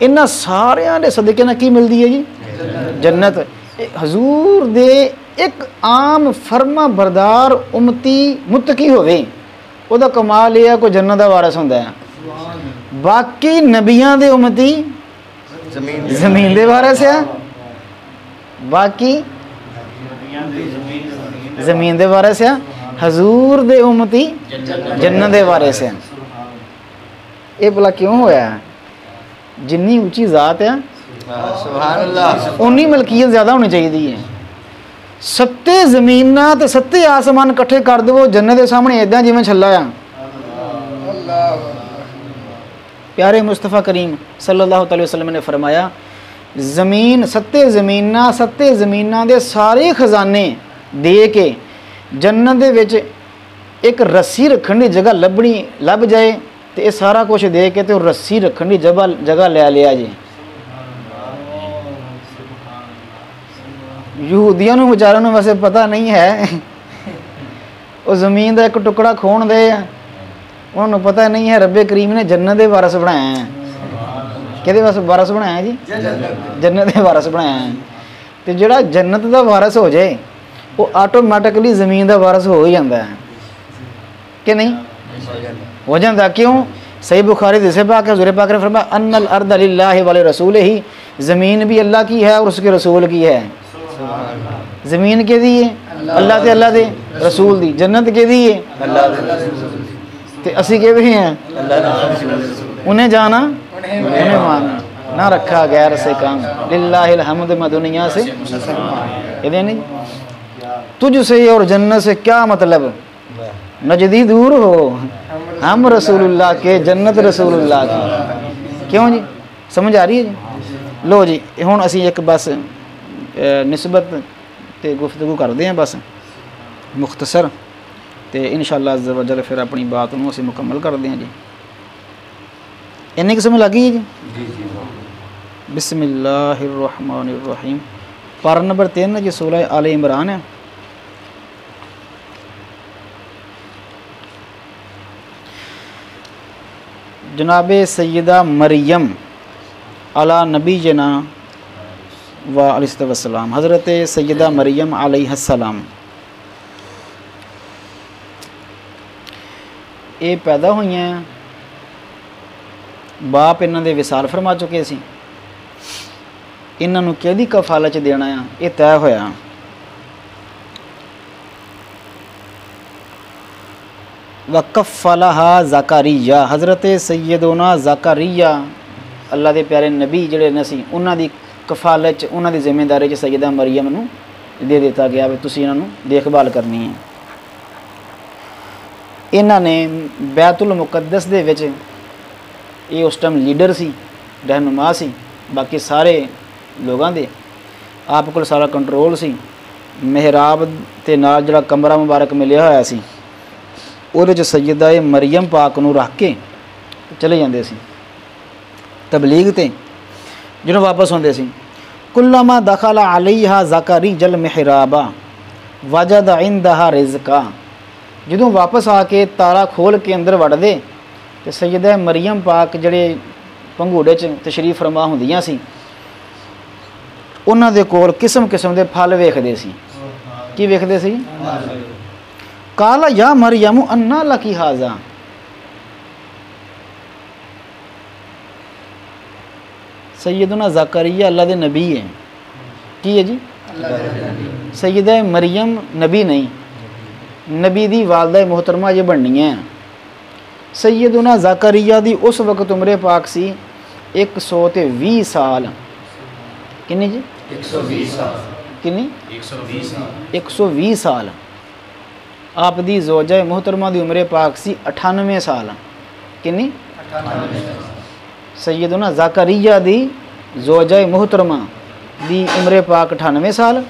A: इन्हां ਸਾਰਿਆਂ ਦੇ ਸਦਕੇ ਨਾਲ ਕੀ ਮਿਲਦੀ ਹੈ ਜੀ ਜੰਨਤ ਇਹ ਹਜ਼ੂਰ ਦੇ ਇੱਕ ਆਮ ਫਰਮਾ ਬਰਦਾਰ ਉਮਤੀ ਮੁਤਕੀ ਹੋਵੇ ਉਹਦਾ ਕਮਾਲ ਇਹ ਹੈ ਕੋਈ ਜੰਨਤ ਦਾ ਵਾਰਿਸ ਹੁੰਦਾ ਹੈ ਬਾਕੀ ਨਬੀਆਂ ਦੇ ਉਮਤੀ ਜ਼ਮੀਨ ਦੇ ਵਾਰਿਸ ਆ ਬਾਕੀ? ਜ਼ਮੀਨ ਦੇ ਵਾਰਿਸ ਆ ਹਜ਼ੂਰ ਦੇ ਉਮਤੀ ਜੰਨਤ ਦੇ ਵਾਰਿਸ ਆ ਇਹ ਭਲਾ ਕਿਉਂ ਹੋਇਆ? ਜਿੰਨੀ ਉੱਚੀ ਜ਼ਾਤ ਆ
B: ਸੁਭਾਨ ਅੱਲਾ
A: ਉਨੀ ਮਲਕੀਅਤ ਜ਼ਿਆਦਾ ਹੋਣੀ ਚਾਹੀਦੀ ਹੈ। ਸੱਤੇ ਜ਼ਮੀਨਾਂ ਤੇ ਸੱਤੇ ਆਸਮਾਨ ਇਕੱਠੇ ਕਰ ਦਵੋ ਜੰਨਤ ਦੇ ਸਾਹਮਣੇ ਇਦਾਂ ਜਿਵੇਂ ਛੱਲਾ ਆ। प्यारे मुस्तफ़ा करीम सल्लल्लाहु अलैहि वसल्लम ने फरमाया ज़मीन सत्ते ज़मीनां सत्ते ज़मीनां ਦੇ ਸਾਰੇ ਖਜ਼ਾਨੇ ਦੇ ਕੇ ਜੰਨਤ ਦੇ ਵਿੱਚ ਇੱਕ ਰੱਸੀ ਰੱਖਣ ਦੀ ਜਗ੍ਹਾ ਲੱਭਣੀ ਲੱਭ ਜਾਏ ਤੇ ਇਹ ਸਾਰਾ ਕੁਝ ਦੇ ਕੇ ਤੇ ਉਹ ਰੱਸੀ ਰੱਖਣ ਦੀ ਜਗ੍ਹਾ ਜਗ੍ਹਾ ਲੈ ਲਿਆ ਜੀ ਯਹੂਦੀਆਂ ਨੂੰ ਵਿਚਾਰਿਆਂ ਨੂੰ ਵੈਸੇ ਪਤਾ ਨਹੀਂ ਹੈ ਉਹ ਜ਼ਮੀਨ ਦਾ ਇੱਕ ਟੁਕੜਾ ਖੋਣ ਦੇ ਆ उन्होंने पता नहीं है रब करीम ने जन्नत वारस बनाया कि वारस बनाया जी? जन्नत वारस बनाया तो जोड़ा जन्नत का वारस हो जाए, वो आटोमैटिकली ज़मीन का वारस हो ही जाता है। कि नहीं? हो जाता क्यों? सही बुखारी जिसे पाक हजूर पाक फरमा अनल अर्द अल्लाह वाले रसूल ही ज़मीन भी अल्लाह की है और उसके रसूल की है। ज़मीन के दी है? अल्लाह से अल्लाह दे, रसूल दी। जन्नत के दी है? ते असी के भी हैं उन्हें जाना उन्हें माना ना रखा गैर से काम लिल्लाहिल हम्द म दुनिया से कहते नहीं तुझसे और जन्नत से क्या मतलब नजदी दूर हो हम रसूलुल्लाह के जन्नत रसूलुल्लाह की क्यों जी समझ आ रही है जी लो जी ਹੁਣ ਅਸੀਂ ਇੱਕ ਬਸ ਅ, ਨਿਸਬਤ ਤੇ ਗੁਫ਼ਤਗੂ ਕਰਦੇ ਹਾਂ ਬਸ ਮੁਖਤਸਰ ਤੇ ਇਨਸ਼ਾਅੱਲਾ ਅਜ਼za wa jalla ਫਿਰ ਆਪਣੀ ਬਾਤ ਨੂੰ ਅਸੀਂ ਮੁਕੰਮਲ ਕਰਦੇ ਹਾਂ ਜੀ ਇੰਨੀ ਕਿਸਮ ਲੱਗੀ ਹੈ ਜੀ
B: ਜੀ ਜੀ
A: ਬਿਸਮਿਲ੍ਲਾਹਿਰ ਰਹਿਮਾਨਿਰ ਰਹੀਮ ਪਾਰਾ ਨੰਬਰ 3 ਜੀ ਸੂਰਾ ਆਲੇ ਇਮਰਾਨ ਹੈ जनाब सैदा मरियम अला नबी जना व वसलाम हज़रत सैदा मरियम अलैहिस्सलाम ਇਹ ਪੈਦਾ ਹੋਈਆਂ ਬਾਪ ਇਹਨਾਂ ਦੇ ਵਿਸਾਲ ਫਰਮਾ ਚੁੱਕੇ ਸੀ। ਇਹਨਾਂ ਨੂੰ ਕਿਹਦੀ ਕਫਾਲਤ 'ਚ ਦੇਣਾ ਆ? ਇਹ ਤੈਅ ਹੋਇਆ। ਵਕਫਲਹਾ ਜ਼ਕਰੀਆ, ਹਜ਼ਰਤ ਸੈਯਦੋਨਾ ਜ਼ਕਰੀਆ ਅੱਲਾ ਦੇ ਪਿਆਰੇ ਨਬੀ ਜਿਹੜੇ ਨੇ ਸੀ ਉਹਨਾਂ ਦੀ ਕਫਾਲਤ ਚ, ਉਹਨਾਂ ਦੀ ਜ਼ਿੰਮੇਵਾਰੀ ਚ ਸੈਯਦਾ ਮਰੀਮ ਨੂੰ ਦੇ ਦਿੱਤਾ ਗਿਆ ਵੀ ਤੁਸੀਂ ਇਹਨਾਂ ਨੂੰ ਦੇਖਭਾਲ ਕਰਨੀ ਹੈ ਇਹਨਾਂ ਨੇ ਬੈਤੁਲ ਮੁਕੱਦਸ ਦੇ ਵਿੱਚ ਇਹ ਉਸ ਟਾਈਮ ਲੀਡਰ ਸੀ, ਰਹਿਨੁਮਾ ਸੀ, ਬਾਕੀ ਸਾਰੇ ਲੋਕਾਂ ਦੇ ਆਪ ਕੋਲ ਸਾਰਾ ਕੰਟਰੋਲ ਸੀ। ਮਿਹਰਾਬ ਤੇ ਨਾਲ ਜਿਹੜਾ ਕਮਰਾ ਮੁਬਾਰਕ ਮਿਲਿਆ ਹੋਇਆ ਸੀ, ਉਹਦੇ ਚ ਸੈਯਦਾ ਇਹ ਮਰੀਮ ਪਾਕ ਨੂੰ ਰੱਖ ਕੇ ਚਲੇ ਜਾਂਦੇ ਸੀ। ਤਬਲੀਗ ਤੇ ਜਦੋਂ ਵਾਪਸ ਹੁੰਦੇ ਸੀ, ਕੁੱਲਮਾ ਦਖਲ ਅਲੈਹਾ ਜ਼ਕਰੀ ਜਲ ਮਿਹਰਾਬਾ, ਵਜਦ ਇੰਦਹਾ ਰਿਜ਼ਕਾ। ਜਦੋਂ ਵਾਪਸ ਆ ਕੇ ਤਾਲਾ ਖੋਲ ਕੇ ਅੰਦਰ ਵੜਦੇ ਤੇ ਸੈਯਦਾ ਮਰੀਮ ਪਾਕ ਜਿਹੜੇ ਪੰਘੂੜੇ 'ਚ ਤਸ਼ਰੀਫ ਫਰਮਾ ਹੁੰਦੀਆਂ ਸੀ ਉਹਨਾਂ ਦੇ ਕੋਲ ਕਿਸਮ ਕਿਸਮ ਦੇ ਫਲ ਵੇਖਦੇ ਸੀ ਕੀ ਵੇਖਦੇ ਸੀ ਕਾਲਾ ਯਾ ਮਰੀਮ ਅੰਨਾ ਲਕੀ ਹਾਜ਼ਾ सैयदना ज़करिया अल्लाह दे नबी है की है जी सैयद मरियम नबी नहीं ਨਬੀ ਦੀ ਵਾਲਦਾ ਮੁਹਤਰਮਾ ਜੇ ਬਣਨੀ ਹੈ ਸੈਯਦੁਨਾ ਜ਼ਕਰੀਆ ਦੀ ਉਸ ਵਕਤ ਉਮਰੇ ਪਾਕ ਸੀ 120 ਸਾਲ। ਕਿੰਨੀ ਜੀ?
B: 120 ਸਾਲ।
A: ਕਿੰਨੀ?
B: 120 ਸਾਲ।
A: 120 ਸਾਲ। ਆਪ ਦੀ ਜ਼ੋਜਾ ਮੁਹਤਰਮਾ ਦੀ ਉਮਰੇ ਪਾਕ ਸੀ 98 ਸਾਲ। ਕਿੰਨੀ? 98 ਸੈਯਦੁਨਾ ਜ਼ਕਰੀਆ ਦੀ ਜ਼ੋਜਾ ਮੁਹਤਰਮਾ ਦੀ ਉਮਰੇ ਪਾਕ 98 ਸਾਲ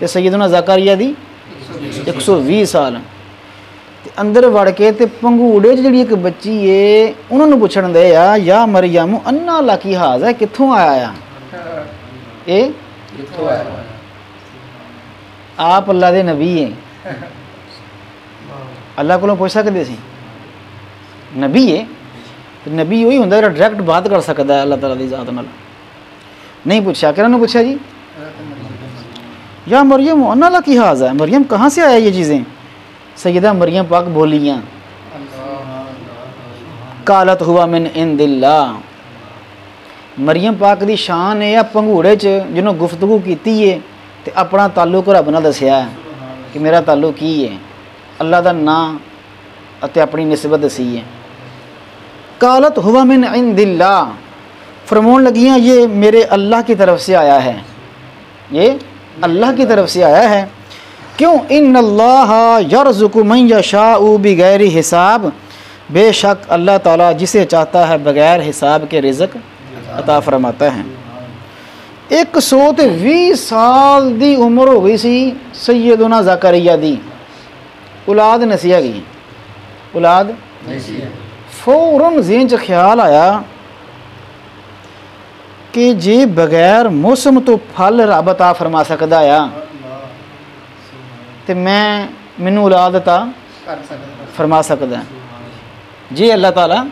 A: ਤੇ ਸੈਯਦੁਨਾ ਜ਼ਕਰੀਆ ਦੀ 120 ਸਾਲ ਤੇ ਅੰਦਰ ਵੜ ਕੇ ਤੇ ਪੰਗੂੜੇ 'ਚ ਜਿਹੜੀ ਇੱਕ ਬੱਚੀ ਏ ਉਹਨਾਂ ਨੂੰ ਪੁੱਛਣ ਦੇ ਆ ਯਾ ਮਰੀਮ ਅੰਨਾ ਲਾਕੀ ਹਾਜ਼ਾ ਕਿੱਥੋਂ ਆਇਆ ਆ ਇਹ
B: ਕਿੱਥੋਂ ਆਇਆ
A: ਆਪ ਅੱਲਾ ਦੇ ਨਬੀ ਏ ਅੱਲਾ ਕੋਲੋਂ ਪੁੱਛ ਸਕਦੇ ਸੀ ਨਬੀ ਏ ਤੇ ਨਬੀ ਉਹੀ ਹੁੰਦਾ ਜਿਹੜਾ ਡਾਇਰੈਕਟ ਬਾਤ ਕਰ ਸਕਦਾ ਹੈ ਅੱਲਾਹ ਤਾਲਾ ਦੀ ਜ਼ਾਤ ਨਾਲ ਨਹੀਂ ਪੁੱਛਿਆ ਕਿਹਨਾਂ ਨੂੰ ਪੁੱਛਿਆ ਜੀ या मरियम अन्ना ला की हाज है मरियम कहाँ से आया ये चीज़ें सैदा मरियम पाक बोलियाँ कालत हुआ मिन इन दिल्ला ਮਰੀਮ ਪਾਕ ਦੀ ਸ਼ਾਨ ਇਹ ਆ ਪੰਘੂੜੇ 'ਚ ਜਿਹਨੂੰ ਗੁਫ਼ਤਗੂ ਕੀਤੀ ਏ ਤੇ ਆਪਣਾ ਤਾਲੁਕ ਰੱਬ ਨਾਲ ਦੱਸਿਆ ਹੈ ਕਿ ਮੇਰਾ ਤਾਲੁਕ ਕੀ ਹੈ ਅੱਲਾ ਦਾ ਨਾਂ ਅਤੇ ਆਪਣੀ ਨਿਸਬਤ ਦਸੀ ਹੈ कालत हुआ मिन इंदिल्ला फरमान लगियाँ ये मेरे अल्लाह की तरफ से आया है ये अल्लाह की तरफ़ से आया है। क्यों? इन अल्लाह यरजुकमैया शाह हिसाब। बेशक अल्लाह ताला जिसे चाहता है बग़ैर हिसाब के रिजक अता फरमाता है। एक सौ तो भी साल की उम्र हो गई सी सैयदना जाकरिया दी। औलाद नसी
B: गई औलाद
A: फ़ौरन जीन च ख्याल आया ਕਿ ਜੇ ਬਗੈਰ ਮੌਸਮ ਤੋਂ ਫਲ ਰੱਬ ਤਾ ਫਰਮਾ ਸਕਦਾ ਆ। ਤੇ ਮੈਂ ਮੈਨੂੰ ਔਲਾਦ ਤਾ
C: ਕਰ ਸਕਦਾ
A: ਫਰਮਾ ਸਕਦਾ। ਜੇ ਅੱਲਾਹ ਤਾਲਾ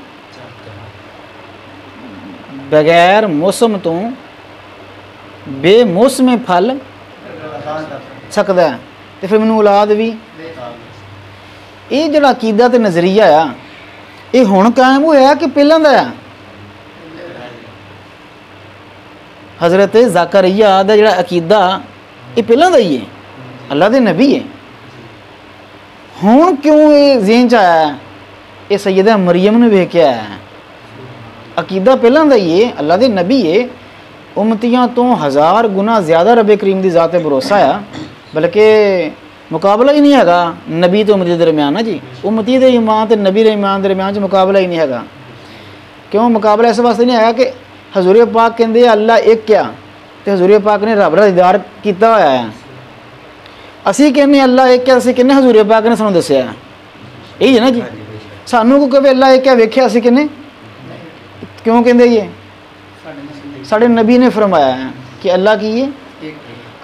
A: ਬਗੈਰ ਮੌਸਮ ਤੋਂ ਬੇਮੌਸਮੇ ਫਲ ਸਕਦਾ। ਹੈ, ਤੇ ਫਿਰ ਮੈਨੂੰ ਔਲਾਦ ਵੀ। ਇਹ ਜਿਹੜਾ ਅਕੀਦਾ ਤੇ ਨਜ਼ਰੀਆ ਆ ਇਹ ਹੁਣ ਕਾਇਮ ਹੋਇਆ ਕਿ ਪਹਿਲਾਂ ਦਾ ਆ? ਹਜ਼ਰਤ ਜ਼ਕਰੀਆ ਦਾ ਜਿਹੜਾ ਅਕੀਦਾ ਇਹ ਪਹਿਲਾਂ ਦਾ ਹੀ ਹੈ ਅੱਲਾ ਦੇ ਨਬੀ ਹੈ ਹੁਣ ਕਿਉਂ ਇਹ ਜ਼ਿਹਨ ਚ ਆਇਆ ਹੈ? ਇਹ ਸੈਯਦਾ ਮਰੀਮ ਨੂੰ ਵੇਖ ਕੇ ਆਇਆ ਹੈ। ਅਕੀਦਾ ਪਹਿਲਾਂ ਦਾ ਹੀ ਹੈ ਅੱਲਾ ਦੇ ਨਬੀ ਹੈ ਉਮਤੀਆਂ ਤੋਂ ਹਜ਼ਾਰ ਗੁਨਾ ਜ਼ਿਆਦਾ ਰੱਬ ਕਰੀਮ ਦੀ ਜ਼ਾਤ ਤੇ ਭਰੋਸਾ ਆ ਬਲਕਿ ਮੁਕਾਬਲਾ ਹੀ ਨਹੀਂ ਹੈਗਾ ਨਬੀ ਤੇ ਉਮਤੀ ਦੇ ਦਰਮਿਆਨ ਨਾ ਜੀ ਉਮਤੀ ਦੇ ਇਮਾਨ ਤੇ ਨਬੀ ਦੇ ਇਮਾਨ ਦੇ ਦਰਮਿਆਨ ਚ ਮੁਕਾਬਲਾ ਹੀ ਨਹੀਂ ਹੈਗਾ ਕਿਉਂ ਮੁਕਾਬਲਾ ਇਸ ਵਾਸਤੇ ਨਹੀਂ ਹੈਗਾ ਕਿ ਹਜ਼ੂਰ पाक ਕਹਿੰਦੇ अल्लाह एक ਆ ਤੇ ਹਜ਼ੂਰ ਪਾਕ ਨੇ ਰੱਬ ਦਾ ਦੀਦਾਰ ਕੀਤਾ ਹੋਇਆ ਹੈ ਅਸੀਂ ਕਹਿੰਨੇ ਅੱਲਾ ਇੱਕ ਆ ਅਸੀਂ ਕਹਿੰਨੇ ਹਜ਼ੂਰ ਪਾਕ सू ਸਾਨੂੰ ਦੱਸਿਆ ਇਹ ਹੈ ਨਾ ਜੀ ਸਾਨੂੰ ਕੋ ਕਹੇ ਅੱਲਾ ਇੱਕ ਆ ਵੇਖਿਆ ਅਸੀਂ क्यों कहते ये? साढ़े नबी ने फरमाया कि अल्लाह की है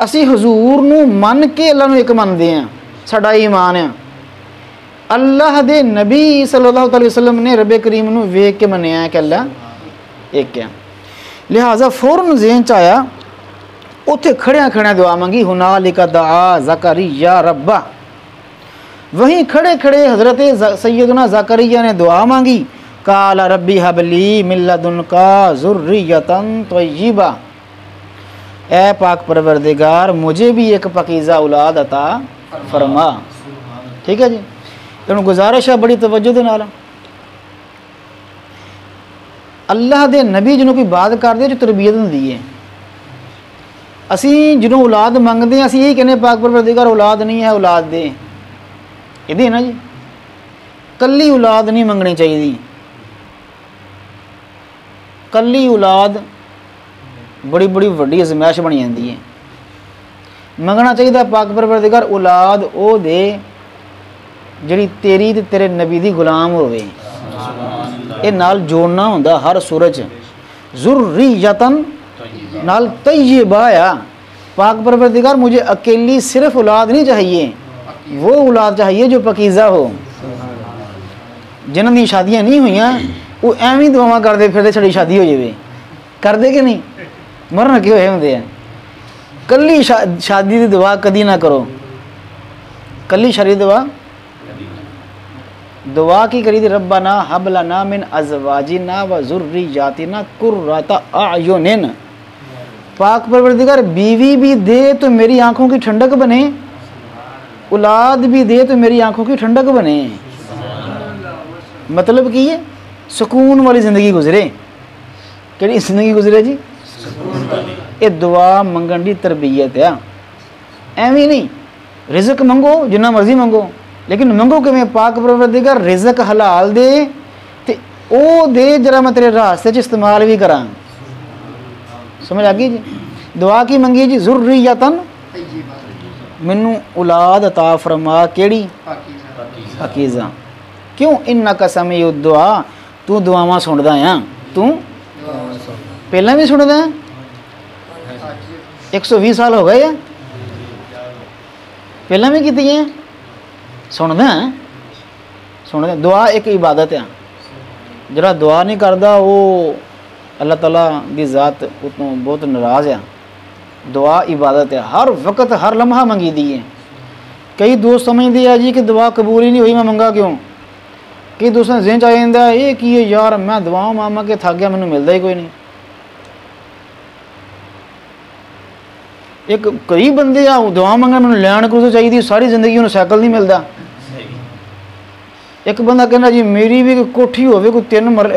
A: असी हजूर न मन के अल्लाह एक मनते हैं साढ़ा ईमान है अल्लाह के नबी सल्लल्लाहु अलैहि वसल्लम ने रबे करीम वेख के मनिया है कि अल्लाह एक है ਇੱਕ ਹੈ ਲਿਹਾਜ਼ਾ ਫੌਰਨ ਜ਼ਿਹਨ ਚ ਆਇਆ ਉੱਥੇ ਖੜਿਆਂ ਖੜਿਆਂ ਦੁਆ ਮੰਗੀ ਹੁਨਾਲਿਕਾ ਦਆ ਜ਼ਕਰੀਆ ਰੱਬਾ वहीं खड़े खड़े हजरत ज- सैयदना जकरिया ने दुआ मांगी काला रब्बी हबली मिल्लदुनका जुर्रियतन तय्यिबा ए पाक परवरदिगार मुझे भी एक पकीज़ा औलाद अता फरमा ठीक है जी ਇਹਨੂੰ ਗੁਜ਼ਾਰਿਸ਼ ਹੈ ਬੜੀ ਤਵੱਜੋ ਦੇ ਨਾਲ ਅੱਲਾਹ ਦੇ ਨਬੀ ਜਿਹਨੂੰ ਕੋਈ ਬਾਤ ਕਰਦੇ ਜੋ ਤਰਬੀਅਤ ਹੁੰਦੀ ਹੈ ਅਸੀਂ ਜਦੋਂ ਔਲਾਦ ਮੰਗਦੇ ਹਾਂ ਅਸੀਂ ਇਹ ਕਹਿੰਦੇ ਪਾਕ ਪਰਵਰਦੀਗਾਰ ਔਲਾਦ ਨਹੀਂ ਹੈ ਔਲਾਦ ਦੇ ਇਹਦੇ ਨਾ ਜੀ ਕੱਲੀ ਔਲਾਦ ਨਹੀਂ ਮੰਗਣੀ ਚਾਹੀਦੀ ਕੱਲੀ ਔਲਾਦ ਬੜੀ ਬੜੀ ਵੱਡੀ ਅਜ਼ਮਾਇਸ਼ ਬਣ ਜਾਂਦੀ ਹੈ ਮੰਗਣਾ ਚਾਹੀਦਾ ਪਾਕ ਪਰਵਰਦੀਗਾਰ ਔਲਾਦ ਉਹ ਦੇ ਜਿਹੜੀ ਤੇਰੀ ਤੇ ਤੇਰੇ ਨਬੀ ਦੀ ਗੁਲਾਮ ਹੋਵੇ ਇਹ ਨਾਲ ਜੋੜਨਾ ਹੁੰਦਾ ਹਰ ਸੂਰਜ ਜ਼ੁਰਰੀਯਤਨ ਨਾਲ तय्यबा आ पाक परवरदिगार मुझे अकेली सिर्फ औलाद नहीं चाहिए वो औलाद चाहिए जो पकीज़ा हो ਜਿਨ੍ਹਾਂ ਦੀਆਂ ਸ਼ਾਦੀਆਂ ਨਹੀਂ ਹੋਈਆਂ ਉਹ ਐਵੇਂ ਹੀ ਦੁਆਵਾਂ ਕਰਦੇ ਫਿਰਦੇ ਸਾਡੀ ਸ਼ਾਦੀ ਹੋ ਜਾਵੇ ਕਰਦੇ ਕਿ ਨਹੀਂ ਮਰਨ ਕਿਉਂ ਹੋਏ ਹੁੰਦੇ ਆ ਕੱਲੀ ਸ਼ਾ- ਸ਼ਾਦੀ ਦੀ ਦੁਆ ਕਦੀ ਨਾ ਕਰੋ ਕੱਲੀ ਸ਼ਰੀ ਦੁਆ दुआ की करी थी हबला ना मिन अजवाजी ना व ना कुर्रता आयुनिन पाक परवरदिगार, बीवी भी दे तो मेरी आँखों की ठंडक बने। औलाद भी दे तो मेरी आँखों की ठंडक बने। मतलब की है सुकून वाली ज़िंदगी गुजरे। कि ज़िंदगी गुजरे जी? ये दुआ मंगन की तरबीयत है एवं नहीं। रिजक मंगो, जिन्ना मर्ज़ी मंगो। लेकिन मंगो कि मैं पाक परवरदिगार रिजक हलाल दे, ते ओ दे जरा मैं तेरे रास्ते इस्तेमाल भी करा। समझ आ गई जी? दुआ की मंगी जी, जुर्रियतन। मैनू औलाद अता फरमा, केड़ी? हकीजा क्यों? इन्ना कसम दुआ, तू दुआव सुनदा आ तू? पहला भी सुनदा एक सौ भी साल हो गए पहला भी की ਸੁਣਦਾ ਹੈ? ਸੁਣਦਾ ਦੁਆ ਇੱਕ ਇਬਾਦਤ ਆ ਜਿਹੜਾ ਦੁਆ ਨਹੀਂ ਕਰਦਾ ਉਹ ਅੱਲਾਹ ਤਾਲਾ ਦੀ ਜ਼ਾਤ ਉਤੋਂ ਬਹੁਤ ਨਾਰਾਜ਼ ਆ ਦੁਆ ਇਬਾਦਤ ਹੈ ਹਰ ਵਕਤ ਹਰ ਲਮਹਾ ਮੰਗੀਦੀ ਹੈ ਕਈ ਦੋਸਤ ਸਮਝਦੇ ਆ ਜੀ ਕਿ ਦੁਆ ਕਬੂਲ ਹੀ ਨਹੀਂ ਹੋਈ ਮੈਂ ਮੰਗਾ ਕਿਉਂ ਕਈ ਦੋਸਤਾਂ ਦੇ ਜ਼ਿਹਨ ਚ ਆ ਜਾਂਦਾ ਇਹ ਕੀ ਹੈ ਯਾਰ ਮੈਂ ਦੁਆ ਮਾਮਾ ਕੇ ਥੱਕ ਗਿਆ ਮੈਨੂੰ ਮਿਲਦਾ ਹੀ ਕੋਈ ਨਹੀਂ ਇੱਕ ਕਈ ਬੰਦੇ ਆ ਦੁਆ ਮੰਗਣ ਮੈਨੂੰ ਲੈਣ ਕੁਝ ਚਾਹੀਦੀ ਸਾਰੀ ਜ਼ਿੰਦਗੀ ਉਹਨੂੰ ਸਾਈਕਲ ਨਹੀਂ ਮਿਲਦਾ। ਇੱਕ ਬੰਦਾ ਕਹਿੰਦਾ ਜੀ ਮੇਰੀ ਵੀ ਕੋਠੀ ਹੋਵੇ ਕੋਈ ਤਿੰਨ ਮਰ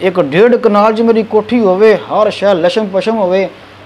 A: ਇੱਕ ਡੇਢ ਕਨਾਲ 'ਚ ਮੇਰੀ ਕੋਠੀ ਹੋਵੇ ਹਰ ਸ਼ੈ ਲਸ਼ਮ ਪਸ਼ਮ ਹੋਵੇ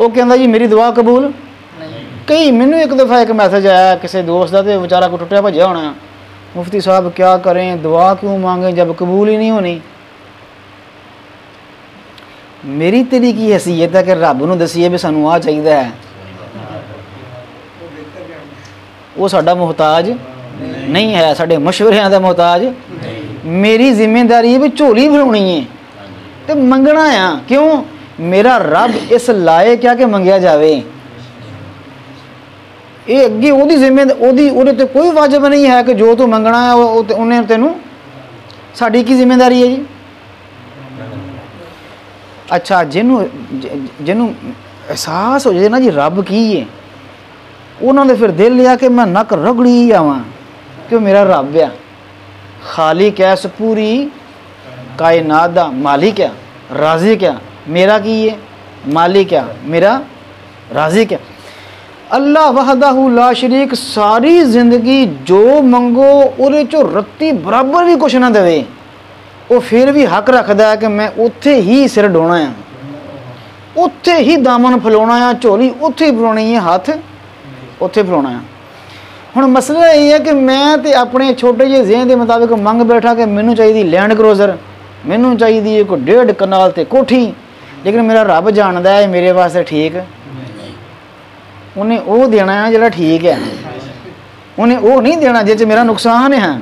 A: ਉਹ ਕਹਿੰਦਾ ਜੀ ਮੇਰੀ ਦੁਆ ਕਬੂਲ? ਕਈ ਮੈਨੂੰ ਇੱਕ ਦਫਾ ਇੱਕ ਮੈਸੇਜ ਆਇਆ ਕਿਸੇ ਦੋਸਤ ਦਾ ਤੇ ਵਿਚਾਰਾ ਕੋ ਟੁੱਟਿਆ ਭੱਜਿਆ ਹੋਣਾ। ਮੁਫਤੀ ਸਾਹਿਬ ਕੀ ਕਰੇ ਦੁਆ ਕਿਉਂ ਮੰਗੇ ਜਦ ਕਬੂਲ ਹੀ ਨਹੀਂ ਹੋਣੀ? ਮੇਰੀ ਤੇਰੀ ਕੀ ਹਸੀਅਤ ਹੈ ਕਿ ਰੱਬ ਨੂੰ ਦਸੀਏ ਵੀ ਸਾਨੂੰ ਆ ਚਾਹੀਦਾ ਹੈ? ਉਹ ਸਾਡਾ ਮੁਹਤਾਜ ਨਹੀਂ ਹੈ, ਸਾਡੇ ਮਸ਼ਵਰਿਆਂ ਦਾ ਮੁਹਤਾਜ। ਮੇਰੀ ਜ਼ਿੰਮੇਵਾਰੀ ਹੈ ਵੀ ਝੋਲੀ ਭਰਾਉਣੀ ਹੈ ਤੇ ਮੰਗਣਾ ਆ। ਕਿਉਂ? ਮੇਰਾ ਰੱਬ ਇਸ ਲਾਇਕ ਆ ਕਿ ਮੰਗਿਆ ਜਾਵੇ। ਇਹ ਅੱਗੇ ਉਹਦੀ ਜ਼ਿੰਮੇ ਉਹਦੀ ਉਹਦੇ ਤੇ ਕੋਈ ਵਾਜਬ ਨਹੀਂ ਹੈ ਕਿ ਜੋ ਤੂੰ ਮੰਗਣਾ ਹੈ, ਉਹ ਉਹਨੇ ਤੈਨੂੰ ਸਾਡੀ ਕੀ ਜ਼ਿੰਮੇਵਾਰੀ ਹੈ ਜੀ? ਅੱਛਾ ਜਿਹਨੂੰ ਜ- ਜਿਹਨੂੰ ਅਹਿਸਾਸ ਹੋ ਜਾਏ ਨਾ ਜੀ ਰੱਬ ਕੀ ਹੈ ਉਹਨਾਂ ਦੇ ਫਿਰ ਦਿਲ ਲਿਆ ਕਿ ਮੈਂ ਨੱਕ ਰਗੜੀ ਜਾਵਾਂ ਕਿ ਉਹ ਮੇਰਾ ਰੱਬ ਆ ਖਾਲਿਕ ਹੈ ਇਸ ਪੂਰੀ ਕਾਇਨਾਤ ਦਾ ਮਾਲਿਕ ਹੈ ਰਾਜ਼ਿਕ ਹੈ ਮੇਰਾ ਕੀ ਹੈ ਮਾਲਿਕ ਹੈ ਮੇਰਾ ਰਾਜ਼ਿਕ ਹੈ ਅੱਲਾ ਵਹਦਾਹੂ ਲਾ ਸ਼ਰੀਕ ਸਾਰੀ ਜ਼ਿੰਦਗੀ ਜੋ ਮੰਗੋ ਉਹਦੇ ਚੋਂ ਰੱਤੀ ਬਰਾਬਰ ਵੀ ਕੁਛ ਨਾ ਦੇਵੇ ਉਹ ਫਿਰ ਵੀ ਹੱਕ ਰੱਖਦਾ ਹੈ ਕਿ ਮੈਂ ਉੱਥੇ ਹੀ ਸਿਰ ਡੋਣਾ ਆ ਉੱਥੇ ਹੀ ਦਾਮਨ ਫਲਾਉਣਾ ਆ ਝੋਲੀ ਉੱਥੇ ਹੀ ਫਲਾਉਣੀ ਹੈ, ਹੱਥ ਉੱਥੇ ਫਲਾਉਣਾ ਆ ਹੁਣ ਮਸਲਾ ਇਹ ਹੈ ਕਿ ਮੈਂ ਤੇ ਆਪਣੇ ਛੋਟੇ ਜਿਹੇ ਜ਼ਿਹਨ ਦੇ ਮੁਤਾਬਿਕ ਮੰਗ ਬੈਠਾ ਕਿ ਮੈਨੂੰ ਚਾਹੀਦੀ ਲੈਂਡ ਕਰੋਜ਼ਰ, ਮੈਨੂੰ ਚਾਹੀਦੀ ਹੈ ਕੋਈ ਡੇਢ ਕਨਾਲ ਤੇ ਕੋਠੀ, ਲੇਕਿਨ ਮੇਰਾ ਰੱਬ ਜਾਣਦਾ ਹੈ ਮੇਰੇ ਵਾਸਤੇ ਠੀਕ ਉਹਨੇ ਉਹ ਦੇਣਾ ਹੈ ਜਿਹੜਾ ਠੀਕ ਹੈ। ਉਹਨੇ ਉਹ ਨਹੀਂ ਦੇਣਾ ਜਿਸ ਚ ਮੇਰਾ ਨੁਕਸਾਨ ਹੈ।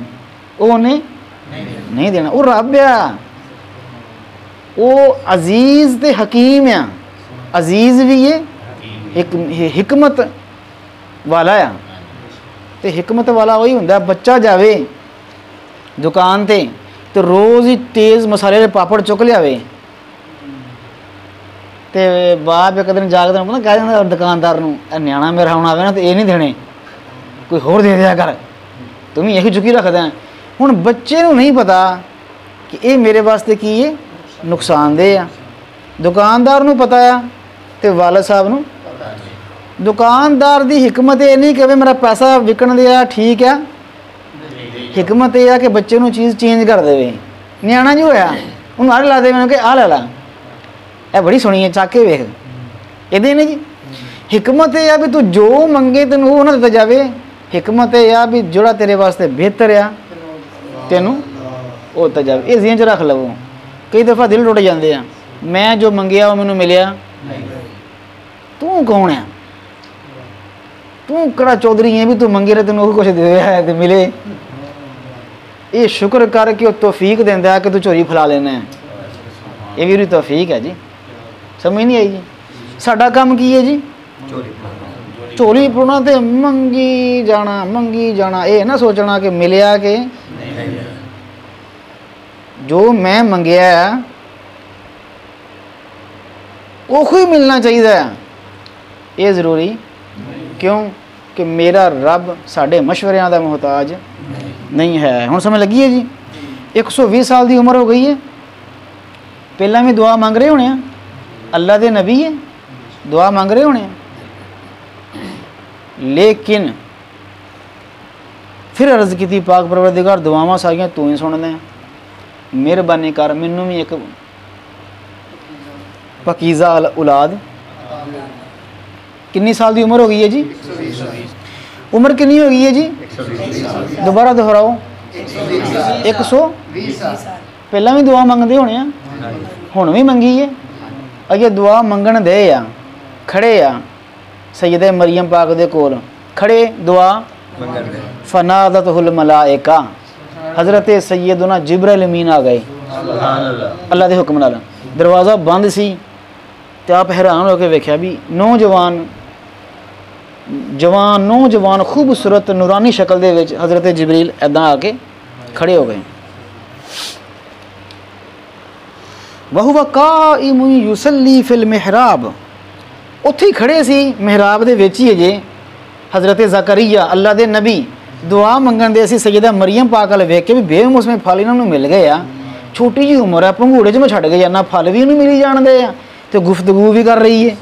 A: ਉਹ ਉਹਨੇ ਨਹੀਂ ਦੇਣਾ। ਉਹ ਰੱਬ ਆ। ਉਹ ਅਜ਼ੀਜ਼ ਤੇ ਹਕੀਮ ਆ। ਅਜ਼ੀਜ਼ ਵੀ ਹੈ ਇੱਕ ਹਕਮਤ ਵਾਲਾ ਆ। ਤੇ ਹਕਮਤ ਵਾਲਾ ਉਹੀ ਹੁੰਦਾ, ਬੱਚਾ ਜਾਵੇ ਦੁਕਾਨ ਤੇ ਤੇ ਰੋਜ਼ ਹੀ ਤੇਜ਼ ਮਸਾਲੇ ਦੇ ਪਾਪੜ ਚੁੱਕ ਲਿਆਵੇ। ਤੇ ਬਾਪ ਇੱਕ ਦਿਨ ਜਾਗਦਾ ਪਤਾ ਕਹਿ ਜਾਂਦਾ ਦੁਕਾਨਦਾਰ ਨੂੰ, ਇਹ ਨਿਆਣਾ ਮੇਰਾ ਹੁਣ ਆਵੇ ਨਾ ਤੇ ਇਹ ਨਹੀਂ ਦੇਣੇ। ਕੋਈ ਹੋਰ ਦੇ ਦਿਆ ਕਰ। ਤੂੰ ਵੀ ਇਹੀ ਚੁੱਕੀ ਰੱਖਦਾ। ਹੁਣ ਬੱਚੇ ਨੂੰ ਨਹੀਂ ਪਤਾ ਕਿ ਇਹ ਮੇਰੇ ਵਾਸਤੇ ਕੀ ਹੈ ਨੁਕਸਾਨਦੇਹ ਆ। ਦੁਕਾਨਦਾਰ ਨੂੰ ਪਤਾ ਆ ਤੇ ਵਾਲਦ ਸਾਹਿਬ ਨੂੰ ਦੁਕਾਨਦਾਰ ਦੀ ਹਕਮਤ ਇਹ ਨਹੀਂ ਕਿ ਮੇਰਾ ਪੈਸਾ ਵਿਕਣ ਦੇ ਆ, ਠੀਕ ਆ। ਹਕਮਤ ਇਹ ਆ ਕਿ ਬੱਚੇ ਨੂੰ ਚੀਜ਼ ਚੇਂਜ ਕਰ ਦੇਵੇ। ਨਿਆਣਾ ਜੋ ਹੋਇਆ। ਉਹਨੂੰ ਆਹ ਲਾ ਦੇ ਮੈਨੂੰ ਕਿ ਆਹ ਲੈ ਲਾ। ਇਹ ਬੜੀ ਸੋਹਣੀ ਹੈ ਚੱਕ ਕੇ ਵੇਖ। ਇਹਦੇ ਨੇ ਜੀ। ਹਕਮਤ ਇਹ ਆ ਵੀ ਤੂੰ ਜੋ ਮੰਗੇ ਤੈਨੂੰ ਉਹ ਨਾ ਦਿੱਤਾ ਜਾਵੇ। ਹਕਮਤ ਇਹ ਆ ਵੀ ਜਿਹੜਾ ਤੇਰੇ ਵਾਸਤੇ ਬਿਹਤਰ ਆ। ਤੈਨੂੰ? ਉਹ ਜਾਵੇ ਇਹ ਜ਼ਿਹਨ ਚ ਰੱਖ ਲਵੋ। ਕਈ ਦਫਾ ਦਿਲ ਟੁੱਟ ਜਾਂਦੇ ਆ। ਮੈਂ ਜੋ ਮੰਗਿਆ ਉਹ ਮੈਨੂੰ ਮਿਲਿਆ। ਤੂੰ ਕੌਣ ਆ? ਤੂੰ ਕਿਹੜਾ ਚੌਧਰੀ ਹੈ ਵੀ ਤੂੰ ਮੰਗੇ ਰੇ ਤੈਨੂੰ ਉਹ ਕੁਝ ਦੇ ਹੈ ਤੇ ਮਿਲੇ? ਇਹ ਸ਼ੁਕਰ ਕਰ ਕਿ ਉਹ ਤੌਫੀਕ ਦਿੰਦਾ ਹੈ ਕਿ ਤੂੰ ਚੋਰੀ ਫਲਾ ਲੈਣਾ ਹੈ। ਇਹ ਵੀ ਉਹਦੀ ਤੌਫੀਕ ਹੈ ਜੀ। ਸਮਝ ਨਹੀਂ ਆਈ ਜੀ? ਸਾਡਾ ਕੰਮ ਕੀ ਹੈ ਜੀ? ਝੋਲੀ ਪੁਣਾ ਤੇ ਮੰਗੀ ਜਾਣਾ ਮੰਗੀ ਜਾਣਾ। ਇਹ ਨਾ ਸੋਚਣਾ ਕਿ ਮਿਲਿਆ ਕਿ ਜੋ ਮੈਂ ਮੰਗਿਆ ਹੈ, ਉਹ ਹੀ ਮਿਲਣਾ ਚਾਹੀਦਾ ਹੈ ਇਹ ਜ਼ਰੂਰੀ ਕਿਉਂ ਕਿ ਮੇਰਾ ਰੱਬ ਸਾਡੇ ਮਸ਼ਵਰਿਆਂ ਦਾ ਮੁਹਤਾਜ ਨਹੀਂ ਹੈ ਹੁਣ ਸਮਝ ਲੱਗੀ ਹੈ ਜੀ 120 ਸਾਲ ਦੀ ਉਮਰ ਹੋ ਗਈ ਹੈ ਪਹਿਲਾਂ ਵੀ ਦੁਆ ਮੰਗ ਰਹੇ ਹੋਣੇ ਆ ਅੱਲਾ ਦੇ ਨਬੀ ਹੈ ਦੁਆ ਮੰਗ ਰਹੇ ਹੋਣੇ ਆ ਲੇਕਿਨ ਫਿਰ ਅਰਜ਼ ਕੀਤੀ ਪਾਕ ਪਰਵਰਦੀਗਾਰ ਦੁਆਵਾਂ ਸਾਰੀਆਂ ਤੂੰ ਹੀ ਸੁਣਦਾ ਹੈ ਮਿਹਰਬਾਨੀ ਕਰ ਮੈਨੂੰ ਵੀ ਇੱਕ ਪਕੀਜ਼ਾ ਔਲ- ਔਲਾਦ। ਕਿੰਨੀ ਸਾਲ ਦੀ ਉਮਰ ਹੋ ਗਈ ਹੈ ਜੀ? ਉਮਰ ਕਿੰਨੀ ਹੋ ਗਈ ਹੈ ਜੀ? ਦੁਬਾਰਾ ਦੁਹਰਾਓ। 100 ਪਹਿਲਾਂ ਵੀ ਦੁਆ ਮੰਗਦੇ ਹੋਣੇ ਆ? ਹੁਣ ਵੀ ਮੰਗੀ ਹੈ? ਅਗੇ ਦੁਆ ਮੰਗਣ ਦੇ ਆ ਖੜੇ ਆ ਸੈਯਦੇ ਮਰੀਮ ਪਾਕ ਦੇ ਕੋਲ। ਖੜੇ ਦੁਆ। ਫਨਾਦਤਹੁਲ ਮਲਾਇਕਾ। ਹਜ਼ਰਤ ਸੈਯਦਨਾ ਜਿਬਰਾਇਲ ਅਮੀਨ ਆ ਗਏ। ਅੱਲਾ ਦੇ ਹੁਕਮ ਨਾਲ। ਦਰਵਾਜ਼ਾ ਬੰਦ ਸੀ ਤੇ ਆਪ ਹੈਰਾਨ ਹੋ ਕੇ ਵੇਖਿਆ ਵੀ ਨੌਜਵਾਨ ਜਵਾਨ ਨੌਜਵਾਨ ਖੂਬਸੂਰਤ ਨੂਰਾਨੀ ਸ਼ਕਲ ਦੇ ਵਿੱਚ ਹਜ਼ਰਤ ਜਿਬਰੀਲ ਐਦਾਂ ਆ ਕੇ ਖੜੇ ਹੋ ਗਏ। ਵਹੁਵਾ ਕਾਇਮ ਯੁਸੱਲੀ ਫਿਲ ਮਿਹਰਾਬ। ਉੱਥੇ ਖੜੇ ਸੀ ਮਿਹਰਾਬ ਦੇ ਵਿੱਚ ਹੀ ਅਜੇ ਹਜ਼ਰਤ ਜ਼ਕਰੀਆ ਅੱਲਾ ਦੇ ਨਬੀ। ਦੁਆ ਮੰਗਣ ਦੇ ਅਸੀਂ ਸੈਯਦਾ ਮਰੀਮ ਪਾਕ ਵਾਲ ਵੇਖ ਕੇ ਵੀ ਬੇਮੌਸਮੇ ਫਲ ਇਹਨਾਂ ਨੂੰ ਮਿਲ ਗਏ ਆ ਛੋਟੀ ਜੀ ਉਮਰ ਆ ਪੰਘੂੜੇ 'ਚ ਮੈਂ ਛੱਡ ਕੇ ਜਾਣਾ ਫਲ ਵੀ ਇਹਨੂੰ ਮਿਲੀ ਜਾਣਦੇ ਆ ਤੇ ਗੁਫ਼ਤਗੂ ਵੀ ਕਰ ਰਹੀ ਹੈ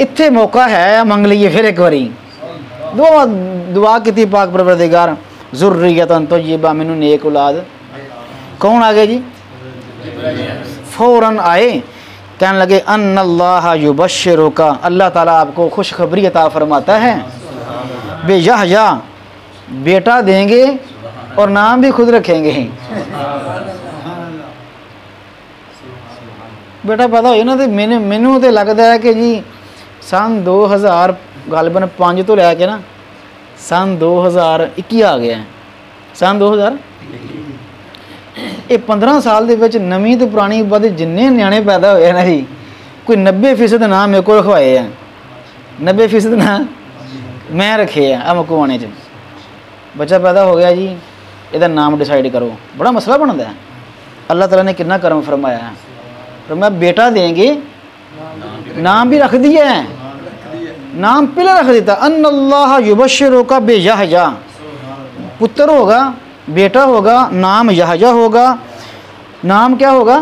A: ਇੱਥੇ ਮੌਕਾ ਹੈ ਮੰਗ ਲਈਏ ਫਿਰ ਇੱਕ ਵਾਰੀ ਦੁਆ ਦੁਆ ਕੀਤੀ ਪਾਕ ਪਰਵਰਦੀਗਾਰ ਜ਼ੁਰਰੀਅਤਨ ਤਯਿਬਾ ਮੈਨੂੰ ਨੇਕ ਔਲਾਦ ਕੌਣ ਆ ਗਏ ਜੀ फौरन आए कहने लगे अन अल्लाह युबशर का अल्लाह ताला आपको खुशखबरी अता फरमाता है बे यह या बेटा देंगे और नाम भी खुद रखेंगे ਬੇਟਾ ਪਤਾ ਹੋਇਆ ਨਾ ਤੇ ਮੈਨੂੰ ਮੈਨੂੰ ਤੇ ਲੱਗਦਾ ਹੈ ਕਿ ਜੀ ਸਨ 2000 ਗਾਲਬਨ 5 ਤੋਂ ਲੈ ਕੇ ਨਾ ਸਨ 2021 ਆ ਗਿਆ ਹੈ। ਸਨ 2000 ਇਹ 15 ਸਾਲ ਦੇ ਵਿੱਚ ਨਵੀਂ ਤੇ ਪੁਰਾਣੀ ਬਦ ਜਿੰਨੇ ਨਿਆਣੇ ਪੈਦਾ ਹੋਏ ਨਾ ਜੀ ਕੋਈ 90% ਨਾਮ ਮੇਰੇ ਕੋਲ ਰਖਵਾਏ ਆ 90% ਨਾ ਮੈਂ ਰੱਖੇ ਆ ਆ ਮਕਵਾਣੇ ਚ ਬੱਚਾ ਪੈਦਾ ਹੋ ਗਿਆ ਜੀ ਇਹਦਾ ਨਾਮ ਡਿਸਾਈਡ ਕਰੋ ਬੜਾ ਮਸਲਾ ਬਣਦਾ ਹੈ ਅੱਲਾਹ ਤਾਲਾ ਨੇ ਕਿੰਨਾ ਕਰਮ ਫਰਮਾਇਆ ਹੈ फरमाया बेटा देंगे नाम भी रख दिया है नाम पहले रख देता अन अल्लाह युबशरों का बेजहजा पुत्र होगा बेटा होगा नाम यहजा होगा नाम क्या होगा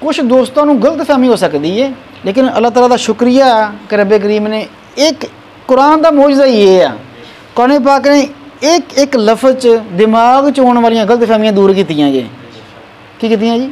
A: कुछ दोस्तों ਨੂੰ ਗਲਤ ਫਹਿਮੀ ਹੋ ਸਕਦੀ ਹੈ ਲੇਕਿਨ ਅੱਲਾਹ ਤਾਲਾ ਦਾ ਸ਼ੁਕਰੀਆ ਕਿ ਰੱਬ ਕਰੀਮ ਨੇ ਇੱਕ ਕੁਰਾਨ ਦਾ ਮੌਜਜ਼ਾ ਹੀ ਇਹ ਆ। ਕੋਨੇ ਪਾਕ ਨੇ ਇੱਕ ਇੱਕ ਲਫ਼ਜ਼ ਚ ਦਿਮਾਗ ਚ ਹੋਣ ਵਾਲੀਆਂ ਗਲਤਫਹਿਮੀਆਂ ਦੂਰ ਕੀਤੀਆਂ ਜੇ। ਕੀ ਕੀਤੀਆਂ ਜੀ?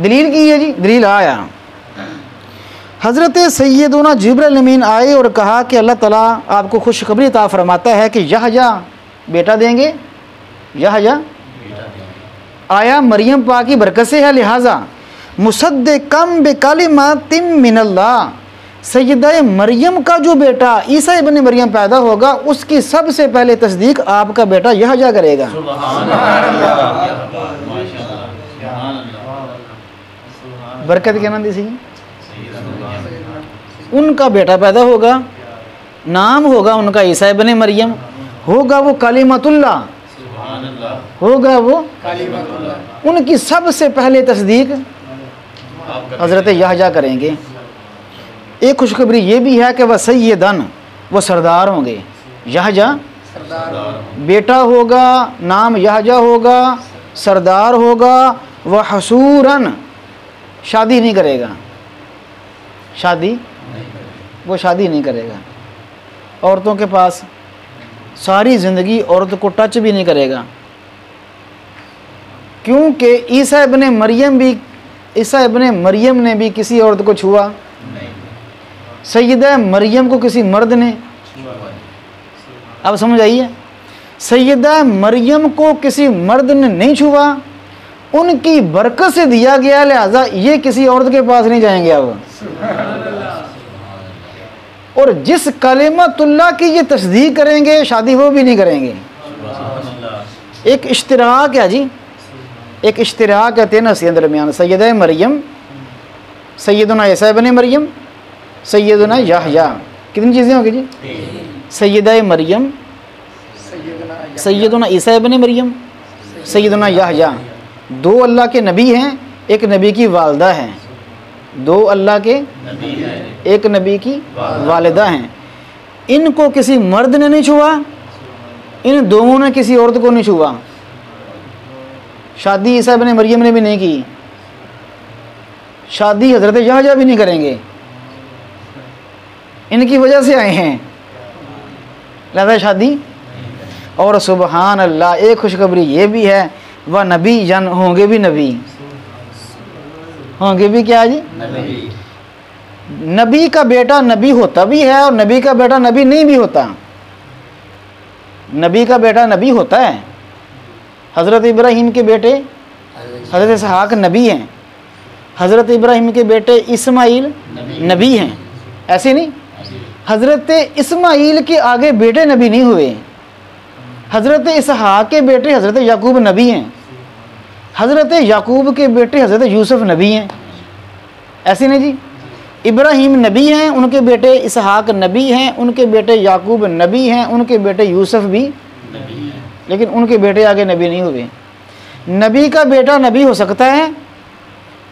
A: ਦਲੀਲ ਕੀ ਹੈ ਜੀ? ਦਲੀਲ ਆਇਆ हज़रत सैदना अमीन आए और कहा कि अल्लाह ताला आपको खुशखबरी ता फरमाता है कि यह जा बेटा देंगे यह जा आया मरियम पा की बरकत से है लिहाजा। मुसद कम बेकालिमातिम मिनल्ला सैदा मरियम का जो बेटा ईसा इबन मरियम पैदा होगा उसकी सबसे पहले तस्दीक आपका बेटा यह जा करेगा बरकत क्या नाम दी उनका बेटा पैदा होगा नाम होगा उनका ईसा इबन मरियम होगा वो कालीमतुल्ला होगा वो उनकी सबसे पहले तस्दीक हज़रत याहजा करेंगे। एक खुशखबरी ये भी है कि वह सैदन वो सरदार होंगे। याहजा बेटा होगा नाम याहजा होगा सरदार होगा वह हसूरन शादी नहीं करेगा। शादी वो शादी नहीं करेगा। औरतों के पास सारी ज़िंदगी औरत को टच भी नहीं करेगा। क्योंकि ईसा इबन मरियम भी, ईसा इबन मरियम ने भी किसी औरत को छुआ। सैदा मरियम को किसी मर्द ने? अब समझ आइए। सैदा मरियम को किसी मर्द ने नहीं छुआ। उनकी बरकत से दिया गया, लिहाजा ये किसी औरत के पास नहीं जाएँगे अब। और जिस कलेमतुल्ला की ये तस्दीक करेंगे, शादी वो भी नहीं करेंगे। एक इश्तरा क्या जी। एक इश्तरा कहते हैं नसी दरमियान। सैद मरियम सैदना ईसा बन मरियम सैदना याहया। कितनी चीज़ें होंगी जी? सैद मरियम सैदना ईसा बन मरियम सैदना याहया। दो अल्लाह के नबी हैं, एक नबी की वालदा हैं। दो अल्लाह के एक नबी की वालिदा हैं। इनको किसी मर्द ने नहीं छुआ, इन दोनों ने किसी औरत को नहीं छुआ। शादी ईसा बने मरियम ने भी नहीं की। शादी हज़रत जहाजा भी नहीं करेंगे। इनकी वजह से आए हैं। लिहाजा शादी? और सुबहान अल्लाह एक खुशखबरी ये भी है, वह नबी जन होंगे भी नबी। होंगे भी क्या जी? नबी। का बेटा नबी होता भी है और नबी का बेटा नबी नहीं भी होता। नबी का बेटा नबी होता है। हज़रत इब्राहिम के बेटे हज़रत इसहाक नबी हैं। हज़रत इब्राहिम के बेटे इस्माइल नबी। हैं। ऐसे नहीं? हज़रत इस्माइल के आगे बेटे नबी नहीं हुए। हज़रत इसहाक के बेटे हज़रत याकूब नबी हैं। हज़रत याकूब के बेटे हज़रत यूसुफ नबी हैं। ऐसे नहीं जी? इब्राहिम नबी हैं उनके बेटे इसहाक नबी हैं उनके बेटे याकूब नबी हैं उनके बेटे यूसुफ भी लेकिन उनके बेटे आगे नबी नहीं हुए। नबी का बेटा नबी हो सकता है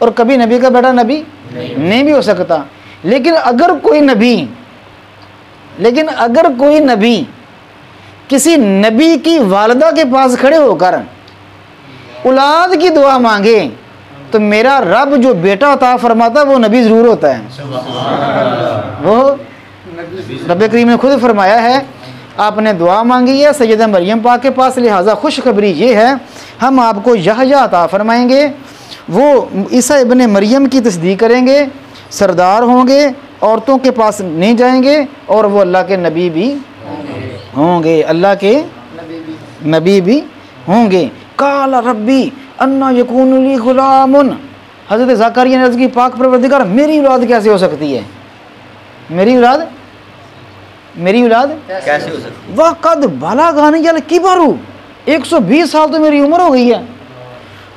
A: और कभी नबी का बेटा नबी नहीं भी हो सकता। लेकिन अगर कोई नबी लेकिन अगर कोई नबी किसी नबी की वालदा के पास खड़े होकर औलाद की दुआ मांगे तो मेरा रब जो बेटा अता फरमाता वो नबी ज़रूर होता है। वो रब करीम ने खुद फरमाया है, आपने दुआ मांगी है सैद मरियम पाक के पास, लिहाजा खुशखबरी ये है, हम आपको यह अता फरमाएँगे, वो ईसा इबन मरियम की तस्दीक करेंगे, सरदार होंगे, औरतों के पास नहीं जाएँगे, और वो अल्लाह के नबी भी होंगे। अल्लाह के नबी भी होंगे। काल रब्बी अन्ना यकूनली गुलामुन हज़रत ज़ाकरिया ने अर्ज़ की पाक परवरदिगार मेरी औलाद कैसे हो सकती है मेरी औलाद मेरी औलाद
B: कैसे हो सकती
A: वह कद भला गानी जल की बारू एक सौ बीस साल तो मेरी उम्र हो गई है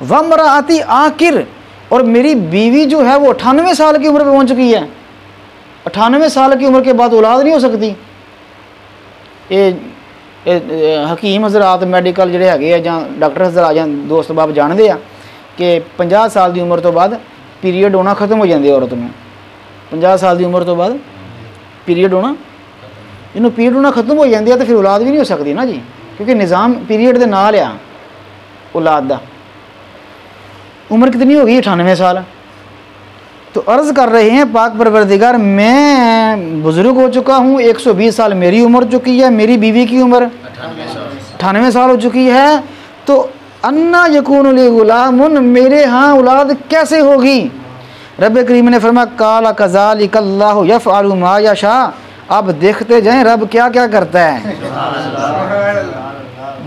A: वह मरा आती आखिर और मेरी बीवी जो है वो अठानवे साल की उम्र पर पहुँच चुकी है अठानवे साल की उम्र के बाद औलाद नहीं हो सकती ये ਹਕੀਮ ਹਜ਼ਰਤ ਮੈਡੀਕਲ ਜਿਹੜੇ ਹੈਗੇ ਆ ਜਾਂ ਡਾਕਟਰ ਹਜ਼ਰਤ ਜਾਂ ਦੋਸਤ ਬਾਬ ਜਾਣਦੇ ਆ ਕਿ 50 ਸਾਲ ਦੀ ਉਮਰ ਤੋਂ ਬਾਅਦ ਪੀਰੀਅਡ ਹੋਣਾ ਖਤਮ ਹੋ ਜਾਂਦੇ ਔਰਤ ਨੂੰ 50 ਸਾਲ ਦੀ ਉਮਰ ਤੋਂ ਬਾਅਦ ਪੀਰੀਅਡ ਹੋਣਾ ਇਹਨੂੰ ਪੀਰੀਅਡ ਹੋਣਾ ਖਤਮ ਹੋ ਜਾਂਦੀ ਆ ਤੇ ਫਿਰ ਔਲਾਦ ਵੀ ਨਹੀਂ ਹੋ ਸਕਦੀ ਨਾ ਜੀ ਕਿਉਂਕਿ ਨਿਜ਼ਾਮ ਪੀਰੀਅਡ ਦੇ ਨਾਲ ਆ ਔਲਾਦ ਦਾ ਉਮਰ ਕਿਤਨੀ ਹੋ ਗਈ 98 ਸਾਲ तो अर्ज़ कर रहे हैं पाक परवरदिगार मैं बुज़ुर्ग हो चुका हूँ 120 साल मेरी उम्र चुकी है मेरी बीवी की उम्र
B: अठानवे साल
A: हो चुकी है तो अन्ना यकून गुलामुन मेरे यहाँ औलाद कैसे होगी? रब करीम ने फरमा काला कजाल कल्लाह यफ़ मा यशा। अब देखते जाएँ रब क्या क्या करता है।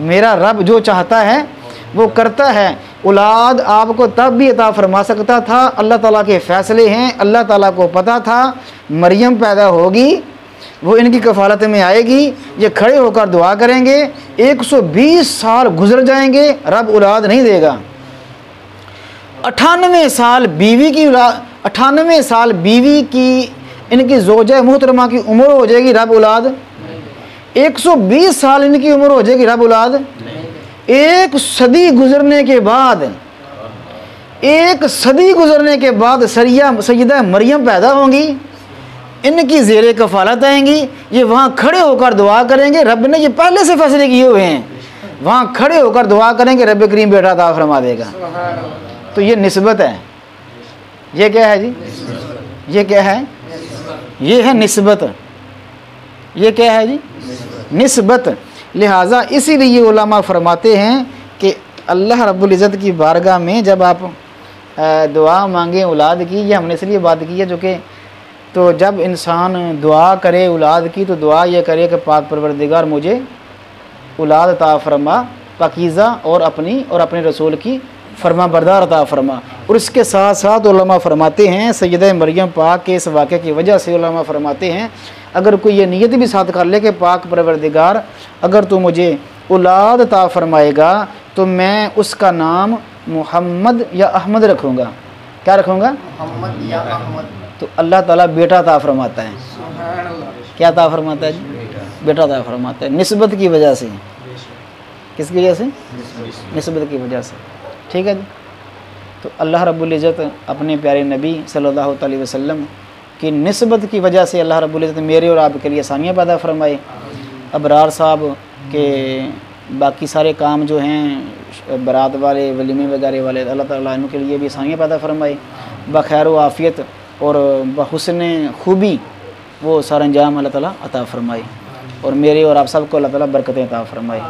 A: मेरा रब जो चाहता है वो करता है। औलाद आपको तब भी अता फरमा सकता था। अल्लाह ताला के फ़ैसले हैं, अल्लाह ताला को पता था, मरियम पैदा होगी, वो इनकी कफालत में आएगी, ये खड़े होकर दुआ करेंगे 120 साल गुजर जाएँगे, रब औलाद नहीं देगा। अठानवे साल बीवी की अठानवे साल बीवी की, इनकी जोज मोहतरमा की उम्र हो जाएगी, रब औलाद? 120 साल इनकी उम्र हो जाएगी, रब औलाद? एक सदी गुजरने के बाद, एक सदी गुजरने के बाद सरिया सैदा मरियम पैदा होंगी, इनकी जेर कफालत आएँगी, ये वहाँ खड़े होकर दुआ करेंगे, रब ने ये पहले से फैसले किए हुए हैं। वहाँ खड़े होकर दुआ करेंगे, रब करीम बेटा ता फरमा देगा। तो ये नस्बत है। ये क्या है जी? ये क्या है? ये है नस्बत। ये क्या है जी? निस्बत। लिहाजा इसीलिए उलमा फरमाते हैं कि अल्लाह रब्बुल इज़्ज़त की बारगाह में जब आप दुआ मांगें औलाद की, ये हमने इसलिए बात की है जो कि तो जब इंसान दुआ करे औलाद की तो दुआ ये करे कि पाक परवरदिगार मुझे औलाद ता फरमा, पकीज़ा और अपनी और अपने रसूल की फरमा बरदार अता फरमा। और इसके साथ साथ उलमा फरमाते हैं सैद मरियम पाक के इस वाक़े की वजह से उलमा फरमाते हैं अगर कोई ये नीयत भी साथ कर ले कि पाक परवरदिगार अगर तू मुझे औलाद ता फरमाएगा तो मैं उसका नाम मोहम्मद या अहमद रखूँगा। क्या रखूँगा?
B: मोहम्मद या अहमद।
A: तो अल्लाह ताला बेटा ता फरमाता है। क्या ता फरमाता है? जी बेटा अता फरमाता है। नस्बत की वजह से। किसकी वजह से? नस्बत की वजह से। ठीक है जी? तो अल्लाह रब्बुल इज़्ज़त अपने प्यारे नबी सल्लल्लाहु अलैहि वसल्लम की नस्बत की वजह से अल्लाह रब्बुल इज़्ज़त मेरे और आपके लिए आसानियाँ पैदा फरमाए अबरार साहब के बाकी सारे काम जो हैं, बारात वाले, वलीमे वगैरह वाले, अल्लाह ताला इनके लिए भी आसानियाँ पैदा फरमाए बखैर व आफ़ियत और बहसन खूबी वो सर अंजाम अल्लाह ताला अता फरमाए और मेरे और आप सबको अल्लाह ताला बरकतें अता फरमाए